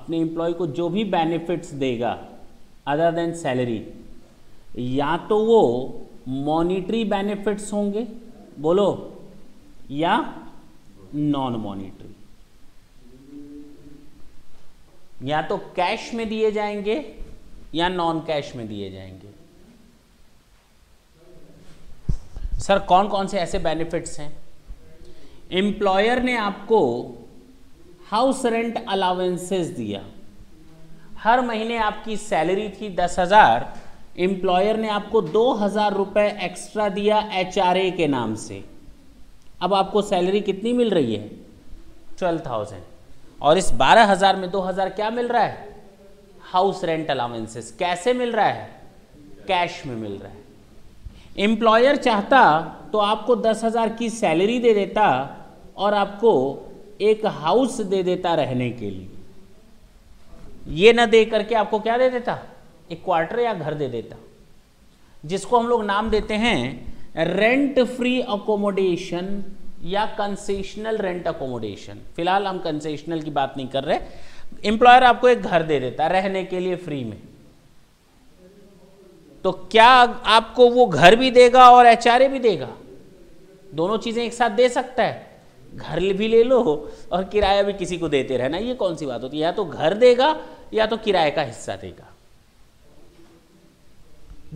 अपने एम्प्लॉय को जो भी बेनिफिट्स देगा अदर देन सैलरी या तो वो मॉनिटरी बेनिफिट्स होंगे बोलो या नॉन मॉनिटरी या तो कैश में दिए जाएंगे या नॉन कैश में दिए जाएंगे सर कौन कौन से ऐसे बेनिफिट्स हैं एम्प्लॉयर ने आपको हाउस रेंट अलाउेंसेस दिया हर महीने आपकी सैलरी थी दस हज़ार एम्प्लॉयर ने आपको दो हज़ार रुपये एक्स्ट्रा दिया एच के नाम से अब आपको सैलरी कितनी मिल रही है ट्वेल्व थाउजेंड और इस बारह हज़ार में दो हज़ार क्या मिल रहा है हाउस रेंट अलाउंसेस कैसे मिल रहा है कैश में मिल रहा है एम्प्लॉयर चाहता तो आपको दस हज़ार की सैलरी दे देता और आपको एक हाउस दे देता रहने के लिए ये ना दे करके आपको क्या दे देता एक क्वार्टर या घर दे देता जिसको हम लोग नाम देते हैं रेंट फ्री अकोमोडेशन या कंसेशनल रेंट अकोमोडेशन फिलहाल हम कंसेशनल की बात नहीं कर रहे एम्प्लॉयर आपको एक घर दे देता रहने के लिए फ्री में तो क्या आपको वो घर भी देगा और एच भी देगा दोनों चीज़ें एक साथ दे सकता है घर भी ले लो और किराया भी किसी को देते रहना ये कौन सी बात होती है या तो घर देगा या तो किराए का हिस्सा देगा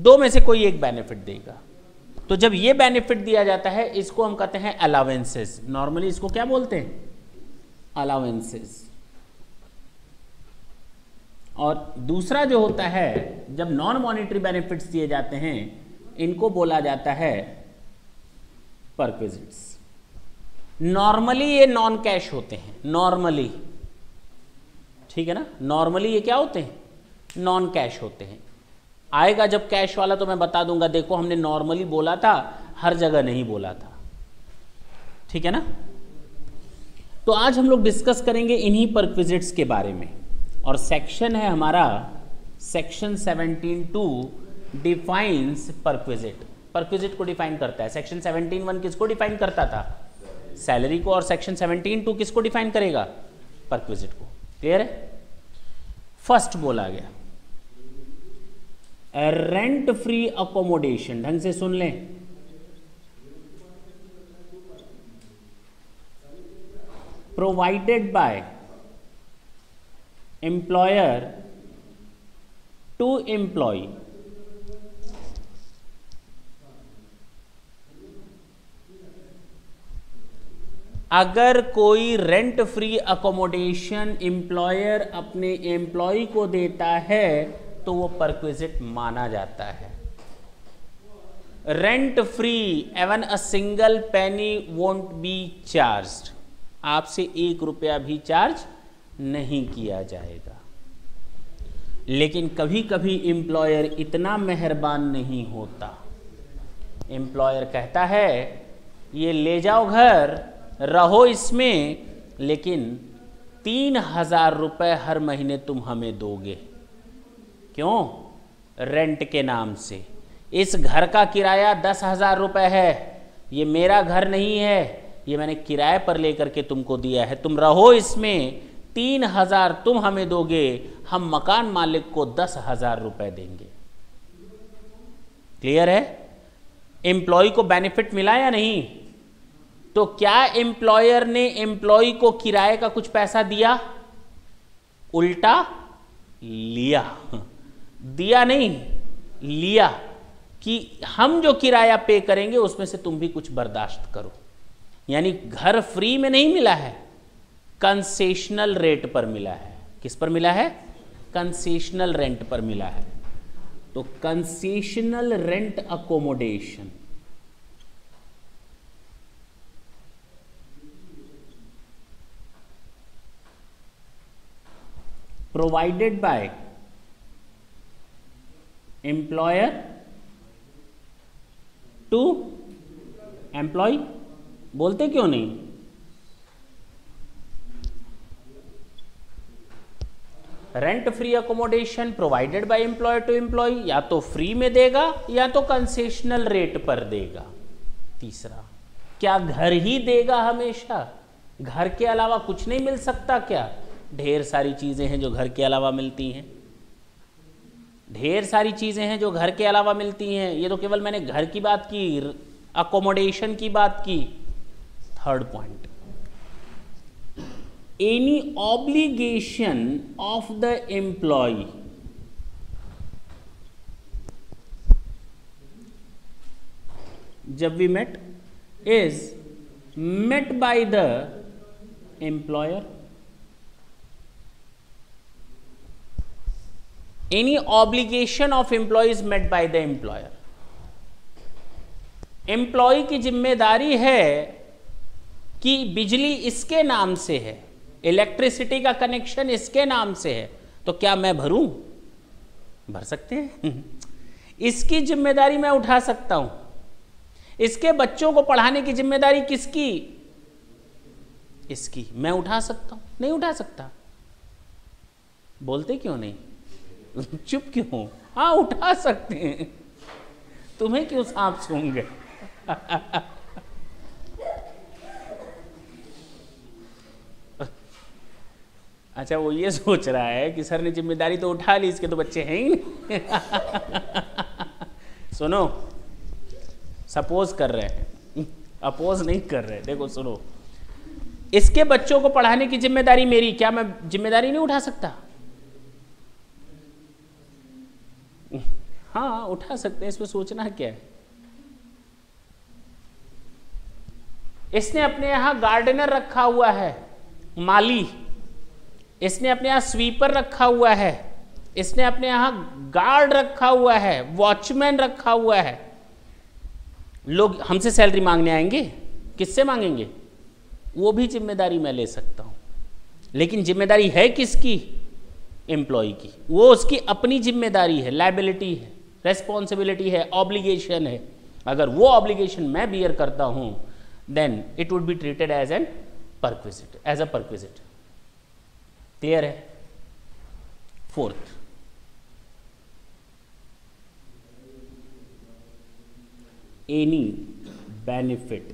दो में से कोई एक बेनिफिट देगा तो जब ये बेनिफिट दिया जाता है इसको हम कहते हैं अलावेंसेस नॉर्मली इसको क्या बोलते हैं अलावेंसेस और दूसरा जो होता है जब नॉन मॉनिटरी बेनिफिट्स दिए जाते हैं इनको बोला जाता है परक्विजिट्स नॉर्मली ये नॉन कैश होते हैं नॉर्मली ठीक है ना नॉर्मली ये क्या होते हैं नॉन कैश होते हैं आएगा जब कैश वाला तो मैं बता दूंगा देखो हमने नॉर्मली बोला था हर जगह नहीं बोला था ठीक है ना तो आज हम लोग डिस्कस करेंगे इन्हीं परक्विजिट्स के बारे में और सेक्शन है हमारा section 17 two defines perquisite perquisite को डिफाइन करता है सेक्शन 17 वन किसको डिफाइन करता था सैलरी को और सेक्शन 17 टू किसको डिफाइन करेगा परक्विजिट को क्लियर है फर्स्ट बोला गया रेंट फ्री अकोमोडेशन ढंग से सुन लें provided by employer to employee अगर कोई रेंट फ्री अकोमोडेशन एम्प्लॉयर अपने एम्प्लॉय को देता है तो वो परक्विजिट माना जाता है rent free even a single penny won't be charge आपसे एक रुपया भी चार्ज नहीं किया जाएगा लेकिन कभी कभी एम्प्लॉयर इतना मेहरबान नहीं होता एम्प्लॉयर कहता है ये ले जाओ घर रहो इसमें लेकिन तीन हज़ार रुपये हर महीने तुम हमें दोगे क्यों रेंट के नाम से इस घर का किराया दस हज़ार रुपये है ये मेरा घर नहीं है ये मैंने किराए पर लेकर के तुमको दिया है तुम रहो इसमें तीन हज़ार तुम हमें दोगे हम मकान मालिक को दस हज़ार रुपये देंगे क्लियर है एम्प्लॉय को बेनिफिट मिला या नहीं तो क्या एम्प्लॉयर ने एम्प्लॉय को किराए का कुछ पैसा दिया उल्टा लिया दिया नहीं लिया कि हम जो किराया पे करेंगे उसमें से तुम भी कुछ बर्दाश्त करो यानी घर फ्री में नहीं मिला है कंसेशनल रेट पर मिला है किस पर मिला है कंसेशनल रेंट पर मिला है तो concessional rent accommodation provided by employer to employee बोलते क्यों नहीं rent free accommodation provided by employee to employee या तो फ्री में देगा या तो कंसेशनल रेट पर देगा तीसरा क्या घर ही देगा हमेशा घर के अलावा कुछ नहीं मिल सकता क्या ढेर सारी चीजें हैं जो घर के अलावा मिलती हैं ढेर सारी चीज़ें हैं जो घर के अलावा मिलती हैं ये तो केवल मैंने घर की बात की अकोमोडेशन की बात की third point any obligation of the employee Jab We Met is met by the employer any obligation of employee is met by the employer employee की जिम्मेदारी है कि बिजली इसके नाम से है इलेक्ट्रिसिटी का कनेक्शन इसके नाम से है तो क्या मैं भरूं भर सकते हैं <laughs> इसकी जिम्मेदारी मैं उठा सकता हूं इसके बच्चों को पढ़ाने की जिम्मेदारी किसकी इसकी मैं उठा सकता हूं नहीं उठा सकता बोलते क्यों नहीं <laughs> चुप क्यों हाँ उठा सकते हैं तुम्हें क्यों सांप सूंगे <laughs> अच्छा वो ये सोच रहा है कि सर ने जिम्मेदारी तो उठा ली इसके तो बच्चे हैं ही नहीं <laughs> सुनो सपोज कर रहे हैं अपोज नहीं कर रहे देखो सुनो इसके बच्चों को पढ़ाने की जिम्मेदारी मेरी क्या मैं जिम्मेदारी नहीं उठा सकता हाँ उठा सकते हैं इसमें सोचना क्या है इसने अपने यहां गार्डनर रखा हुआ है माली इसने अपने यहां स्वीपर रखा हुआ है इसने अपने यहां गार्ड रखा हुआ है वॉचमैन रखा हुआ है लोग हमसे सैलरी मांगने आएंगे किससे मांगेंगे वो भी जिम्मेदारी मैं ले सकता हूं लेकिन जिम्मेदारी है किसकी एम्प्लॉय की वो उसकी अपनी जिम्मेदारी है लाइबिलिटी है रेस्पॉन्सिबिलिटी है ऑब्लिगेशन है अगर वो ऑब्लिगेशन मैं बियर करता हूं then it would be treated as an perquisite as a perquisite clear है fourth any benefit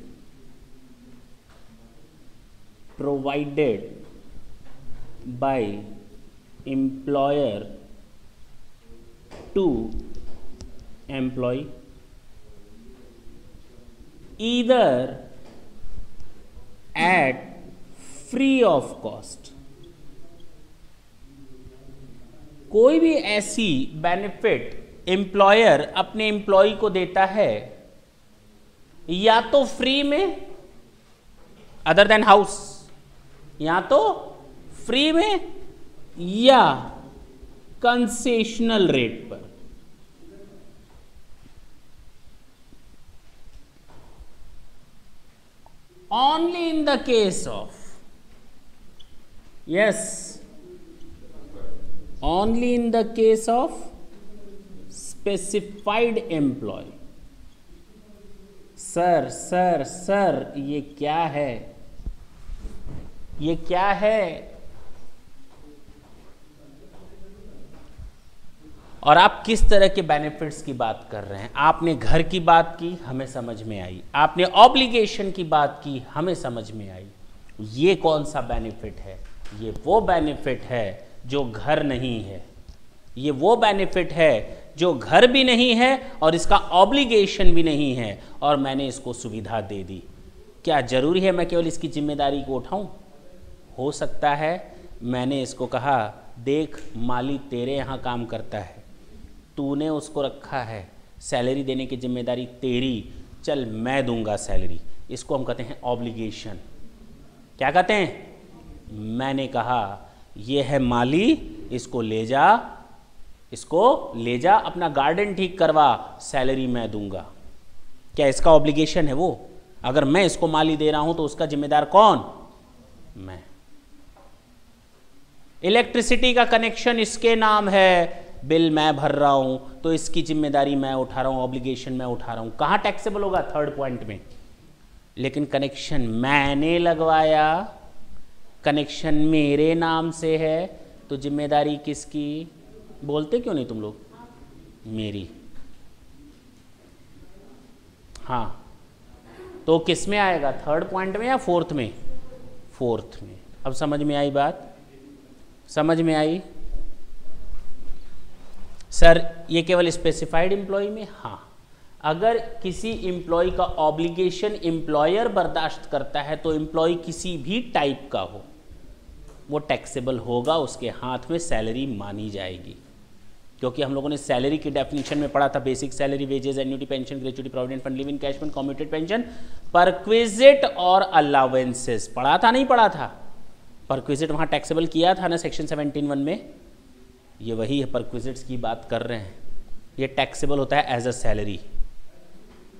provided by employer to employee either at free of cost कोई भी ऐसी बेनिफिट एम्प्लॉयर अपने एम्प्लॉय को देता है या तो फ्री में अदर देन हाउस या तो फ्री में या कंसेशनल रेट पर only in the case of yes only in the case of specified employee sir sir sir ये क्या है ये क्या है और आप किस तरह के बेनिफिट्स की बात कर रहे हैं आपने घर की बात की हमें समझ में आई आपने ऑब्लिगेशन की बात की हमें समझ में आई ये कौन सा बेनिफिट है ये वो बेनिफिट है जो घर नहीं है ये वो बेनिफिट है जो घर भी नहीं है और इसका ऑब्लिगेशन भी नहीं है और मैंने इसको सुविधा दे दी क्या जरूरी है मैं केवल इसकी जिम्मेदारी को उठाऊं हो सकता है मैंने इसको कहा देख माली तेरे यहाँ काम करता है तूने उसको रखा है सैलरी देने की जिम्मेदारी तेरी चल मैं दूंगा सैलरी इसको हम कहते हैं ऑब्लिगेशन क्या कहते हैं मैंने कहा ये है माली इसको ले जा इसको ले जा अपना गार्डन ठीक करवा सैलरी मैं दूंगा क्या इसका ऑब्लिगेशन है वो अगर मैं इसको माली दे रहा हूं तो उसका जिम्मेदार कौन मैं इलेक्ट्रिसिटी का कनेक्शन इसके नाम है बिल मैं भर रहा हूँ तो इसकी जिम्मेदारी मैं उठा रहा हूँ ऑब्लिगेशन मैं उठा रहा हूँ कहाँ टैक्सेबल होगा थर्ड पॉइंट में लेकिन कनेक्शन मैंने लगवाया कनेक्शन मेरे नाम से है तो जिम्मेदारी किसकी बोलते क्यों नहीं तुम लोग मेरी हाँ तो किस में आएगा थर्ड पॉइंट में या फोर्थ में फोर्थ में अब समझ में आई बात समझ में आई सर ये केवल स्पेसिफाइड एम्प्लॉय में हाँ अगर किसी एम्प्लॉय का ऑब्लिगेशन एम्प्लॉयर बर्दाश्त करता है तो एम्प्लॉय किसी भी टाइप का हो वो टैक्सेबल होगा उसके हाथ में सैलरी मानी जाएगी क्योंकि हम लोगों ने सैलरी की डेफिनेशन में पढ़ा था basic salary wages annuity pension gratuity provident fund living encashment commuted pension perquisite और अलावेंसेस पढ़ा था नहीं पढ़ा था परक्विजिट वहाँ टैक्सेबल किया था ना सेक्शन सेवनटीन वन में ये वही है परक्विजिट्स की बात कर रहे हैं ये टैक्सेबल होता है एज अ सैलरी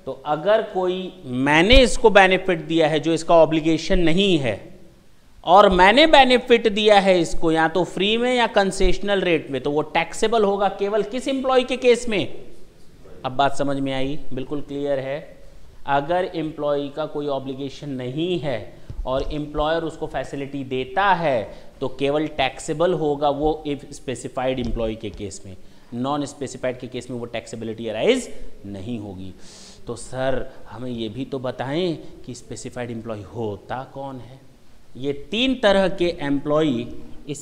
तो अगर कोई मैंने इसको बेनिफिट दिया है जो इसका ऑब्लिगेशन नहीं है और मैंने बेनिफिट दिया है इसको या तो फ्री में या कंसेशनल रेट में तो वो टैक्सेबल होगा केवल किस एम्प्लॉय के केस में अब बात समझ में आई बिल्कुल क्लियर है अगर एम्प्लॉय का कोई ऑब्लिगेशन नहीं है और एम्प्लॉयर उसको फैसिलिटी देता है तो केवल टैक्सेबल होगा वो इफ स्पेसिफाइड एम्प्लॉय के केस में नॉन स्पेसिफाइड के केस में वो टैक्सेबिलिटी अराइज नहीं होगी तो सर हमें ये भी तो बताएं कि स्पेसिफाइड एम्प्लॉय होता कौन है ये तीन तरह के एम्प्लॉय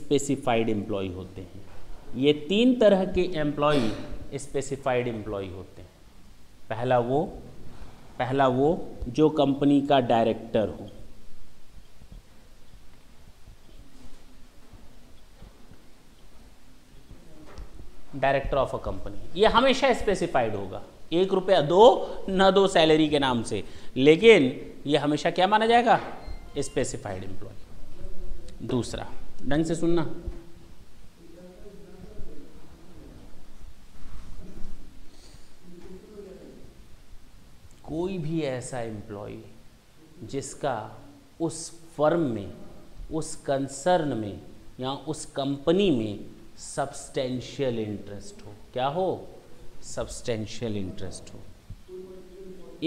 स्पेसिफाइड एम्प्लॉय होते हैं ये तीन तरह के एम्प्लॉय स्पेसिफाइड एम्प्लॉय होते हैं पहला वो पहला वो जो कंपनी का डायरेक्टर हो डायरेक्टर ऑफ अ कंपनी ये हमेशा स्पेसिफाइड होगा एक रुपया दो न दो सैलरी के नाम से लेकिन ये हमेशा क्या माना जाएगा स्पेसिफाइड एम्प्लॉय दूसरा ढंग से सुनना कोई भी ऐसा एम्प्लॉय जिसका उस फर्म में उस कंसर्न में या उस कंपनी में सब्सटेंशियल इंटरेस्ट हो क्या हो सब्सटेंशियल इंटरेस्ट हो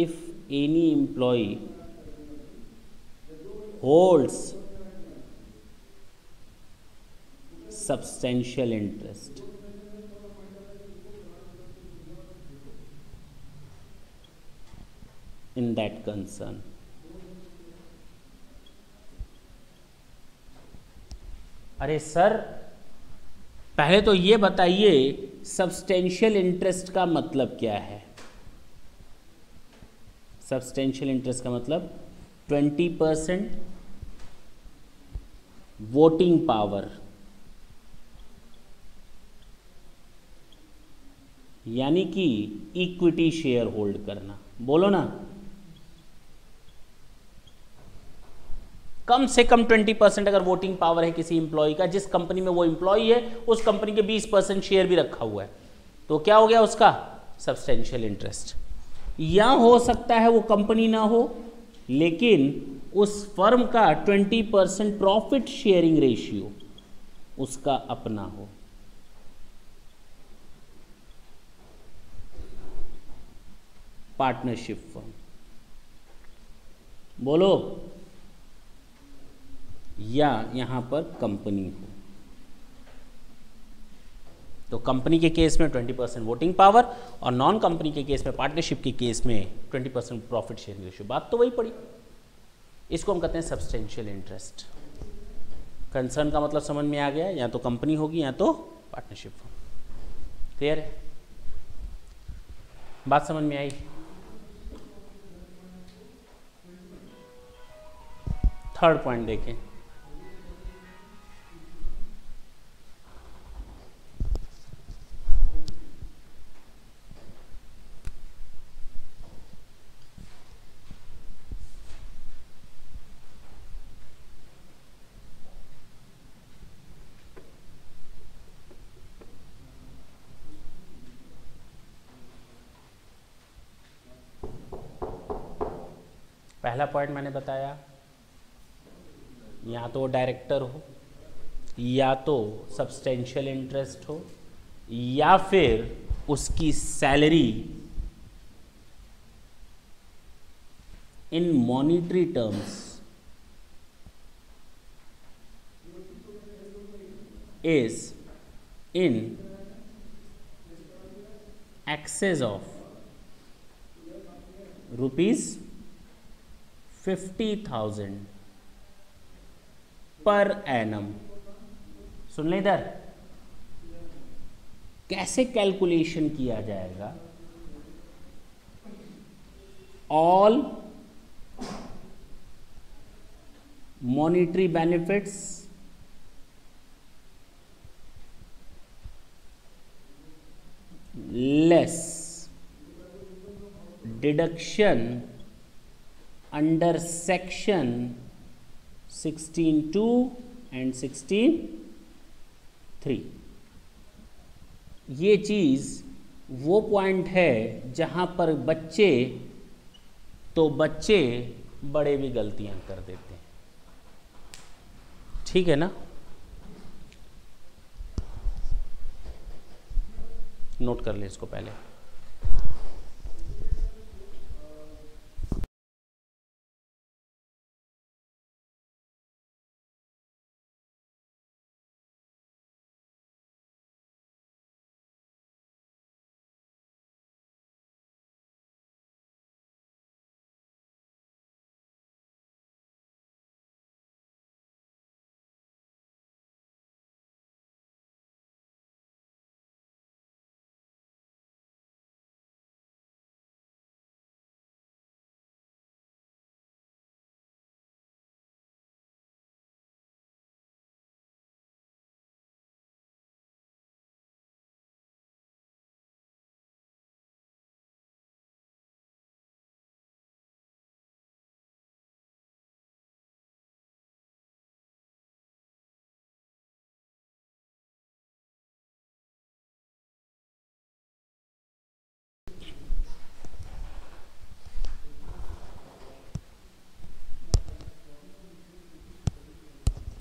if any employee holds substantial interest in that concern अरे सर पहले तो ये बताइए सब्सटेंशियल इंटरेस्ट का मतलब क्या है सब्सटेंशियल इंटरेस्ट का मतलब 20 परसेंट वोटिंग पावर यानी कि इक्विटी शेयर होल्ड करना बोलो ना कम से कम 20 परसेंट अगर वोटिंग पावर है किसी इंप्लॉय का जिस कंपनी में वो इंप्लॉय है उस कंपनी के 20 परसेंट शेयर भी रखा हुआ है तो क्या हो गया उसका सब्सटेंशियल इंटरेस्ट या हो सकता है वो कंपनी ना हो लेकिन उस फर्म का 20 परसेंट प्रॉफिट शेयरिंग रेशियो उसका अपना हो पार्टनरशिप फर्म बोलो या यहाँ पर कंपनी हो तो कंपनी के केस में 20 परसेंट वोटिंग पावर और नॉन कंपनी के केस में पार्टनरशिप के केस में 20 परसेंट प्रॉफिट शेयरिंग रेशियो बात तो वही पड़ी इसको हम कहते हैं सब्सटेंशियल इंटरेस्ट कंसर्न का मतलब समझ में आ गया या तो कंपनी होगी या तो पार्टनरशिप होगी क्लियर है बात समझ में आई थर्ड पॉइंट देखें पहला पॉइंट मैंने बताया या तो डायरेक्टर हो या तो सब्सटेंशियल इंटरेस्ट हो या फिर उसकी salary in monetary terms is in excess of rupees fifty thousand per annum सुन ले इधर कैसे कैलकुलेशन किया जाएगा all monetary benefits less deduction under section 16.2 and 16.3 ये चीज़ वो पॉइंट है जहाँ पर बच्चे तो बच्चे बड़े भी गलतियाँ कर देते हैं ठीक है ना नोट कर ले इसको पहले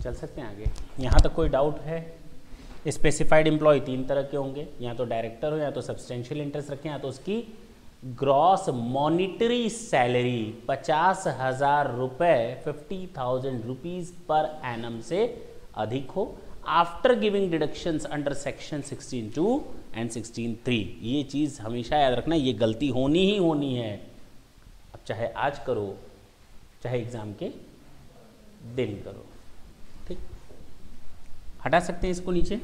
चल सकते हैं आगे यहाँ तक कोई डाउट है स्पेसिफाइड एम्प्लॉय तीन तरह के होंगे या तो डायरेक्टर हो या तो सब्सटेंशियल इंटरेस्ट रखें या तो उसकी ग्रॉस मॉनिटरी सैलरी पचास हज़ार रुपये fifty thousand rupees per annum से अधिक हो after giving deductions under section sixteen two and sixteen three ये चीज़ हमेशा याद रखना ये गलती होनी ही होनी है अब चाहे आज करो चाहे एग्ज़ाम के दिन करो हटा सकते हैं इसको नीचे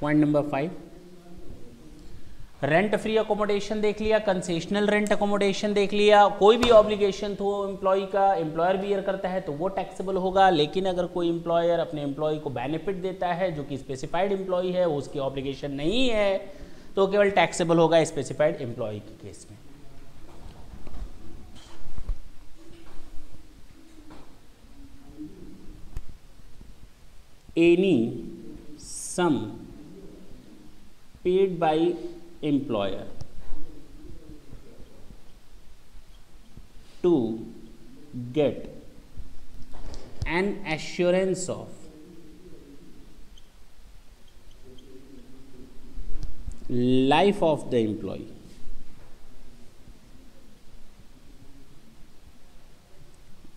point number five rent free accommodation देख लिया कंसेशनल रेंट अकोमोडेशन देख लिया कोई भी ऑब्लिगेशन तो एम्प्लॉय का एम्प्लॉयर बियर करता है तो वो टैक्सेबल होगा लेकिन अगर कोई एम्प्लॉयर अपने एम्प्लॉय को बेनिफिट देता है जो कि स्पेसिफाइड एम्प्लॉय है उसकी ऑब्लिगेशन नहीं है तो केवल टैक्सेबल होगा स्पेसिफाइड एम्प्लॉय के केस में any sum paid by employer to get an assurance of life of the employee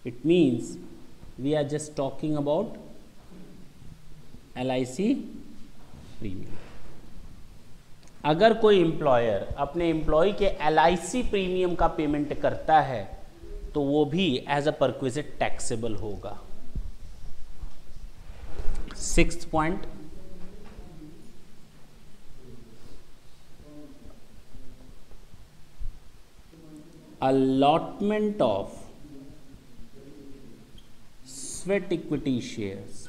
it means we are just talking about LIC premium अगर कोई एम्प्लॉयर अपने एम्प्लॉय के एल प्रीमियम का payment करता है तो वो भी एज अ परक्विजिट टैक्सेबल होगा six point allotment of sweat equity shares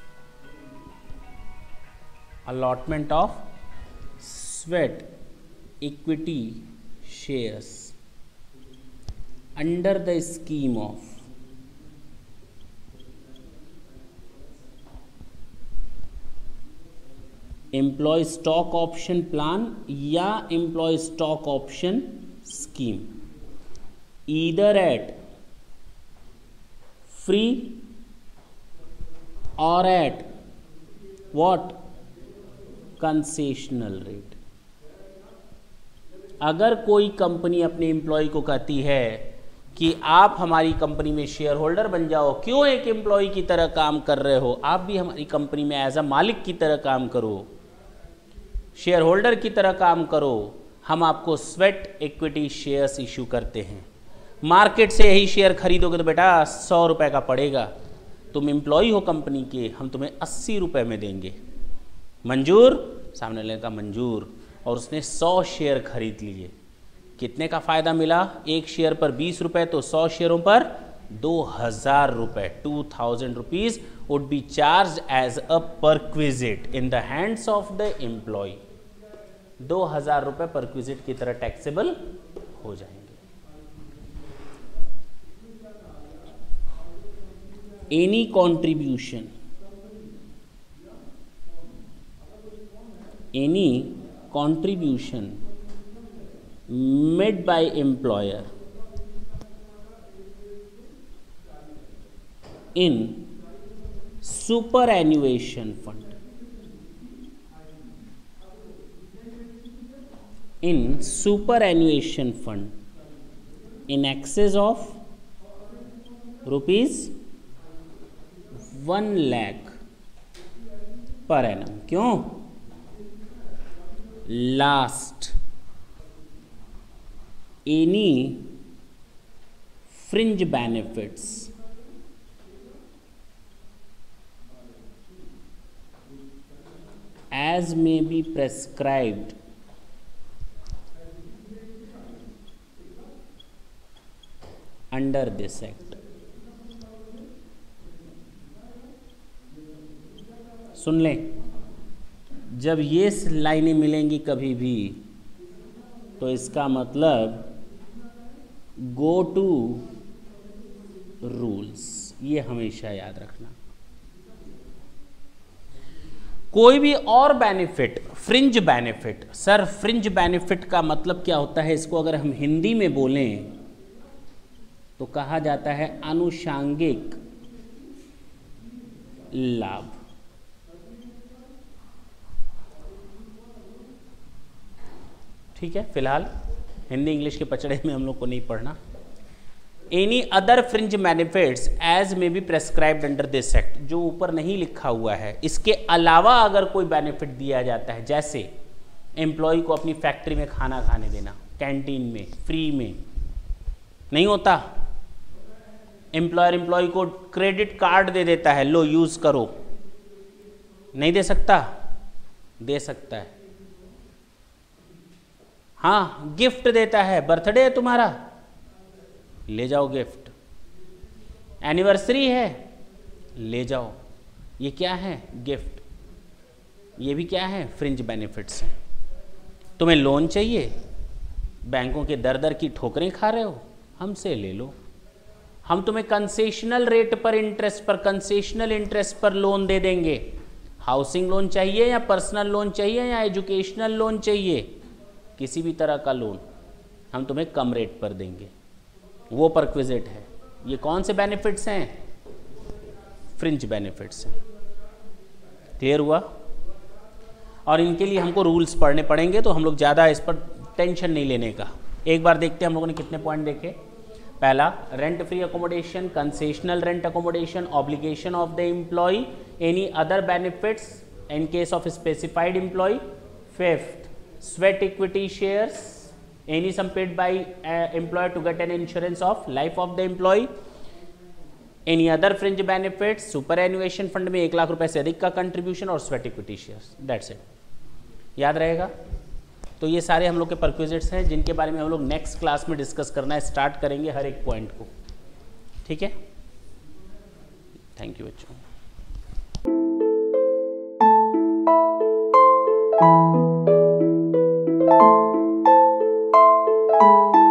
allotment of sweat equity shares under the scheme of employee stock option plan या employee stock option scheme. either at free or at what concessional rate अगर कोई company अपने employee को कहती है कि आप हमारी कंपनी में शेयर होल्डर बन जाओ क्यों एक एम्प्लॉय की तरह काम कर रहे हो आप भी हमारी कंपनी में एज अ मालिक की तरह काम करो शेयर होल्डर की तरह काम करो हम आपको स्वेट इक्विटी शेयर्स इशू करते हैं मार्केट से यही शेयर खरीदोगे तो बेटा सौ रुपये का पड़ेगा तुम एम्प्लॉय हो कंपनी के हम तुम्हें अस्सी रुपये में देंगे मंजूर सामने वाले का मंजूर और उसने सौ शेयर खरीद लिए कितने का फ़ायदा मिला एक शेयर पर बीस रुपए तो सौ शेयरों पर दो हज़ार रुपये two thousand rupees would be charged as a perquisite in the hands of the employee दो हजार रुपये परक्विजिट की तरह टैक्सेबल हो जाएंगे any contribution any contribution made by employer in superannuation fund in superannuation fund in excess of rupees 1 lakh per annum. क्यों? Last any fringe benefits as may be prescribed under this Act. सुन लें जब ये लाइनें मिलेंगी कभी भी तो इसका मतलब गो टू रूल्स ये हमेशा याद रखना कोई भी और benefit fringe benefit sir fringe benefit का मतलब क्या होता है इसको अगर हम हिंदी में बोलें तो कहा जाता है अनुषांगिक लाभ ठीक है फिलहाल हिंदी इंग्लिश के पचड़े में हम लोग को नहीं पढ़ना any other fringe benefits as may be prescribed under this act जो ऊपर नहीं लिखा हुआ है इसके अलावा अगर कोई बेनिफिट दिया जाता है जैसे एम्प्लॉय को अपनी फैक्ट्री में खाना खाने देना कैंटीन में फ्री में नहीं होता एम्प्लॉयर एम्प्लॉय को क्रेडिट कार्ड दे देता है लो यूज़ करो नहीं दे सकता दे सकता है हाँ गिफ्ट देता है बर्थडे है तुम्हारा ले जाओ गिफ्ट एनिवर्सरी है ले जाओ ये क्या है गिफ्ट ये भी क्या है फ्रिंज बेनिफिट्स हैं तुम्हें लोन चाहिए बैंकों के दर दर की ठोकरें खा रहे हो हमसे ले लो हम तुम्हें कंसेशनल रेट पर इंटरेस्ट पर कंसेशनल इंटरेस्ट पर लोन दे देंगे हाउसिंग लोन चाहिए या पर्सनल लोन चाहिए या एजुकेशनल लोन चाहिए किसी भी तरह का लोन हम तुम्हें कम रेट पर देंगे वो परक्विजिट है ये कौन से बेनिफिट्स हैं फ्रिंज बेनिफिट्स हैं क्लियर हुआ और इनके लिए हमको रूल्स पढ़ने पड़ेंगे तो हम लोग ज़्यादा इस पर टेंशन नहीं लेने का एक बार देखते हैं हम लोगों ने कितने पॉइंट देखे पहला rent free accommodation concessional rent accommodation obligation of the employee any other benefits in case of specified employee fifth sweat equity shares, any sum paid by uh, employer to get an insurance of life of the employee, any other fringe benefit superannuation fund में एक लाख रुपए से अधिक का contribution और sweat equity share that's it याद रहेगा तो ये सारे हम लोग के परक्विजिट्स हैं जिनके बारे में हम लोग नेक्स्ट क्लास में डिस्कस करना है स्टार्ट करेंगे हर एक पॉइंट को ठीक है थैंक यू बच्चों Thank you.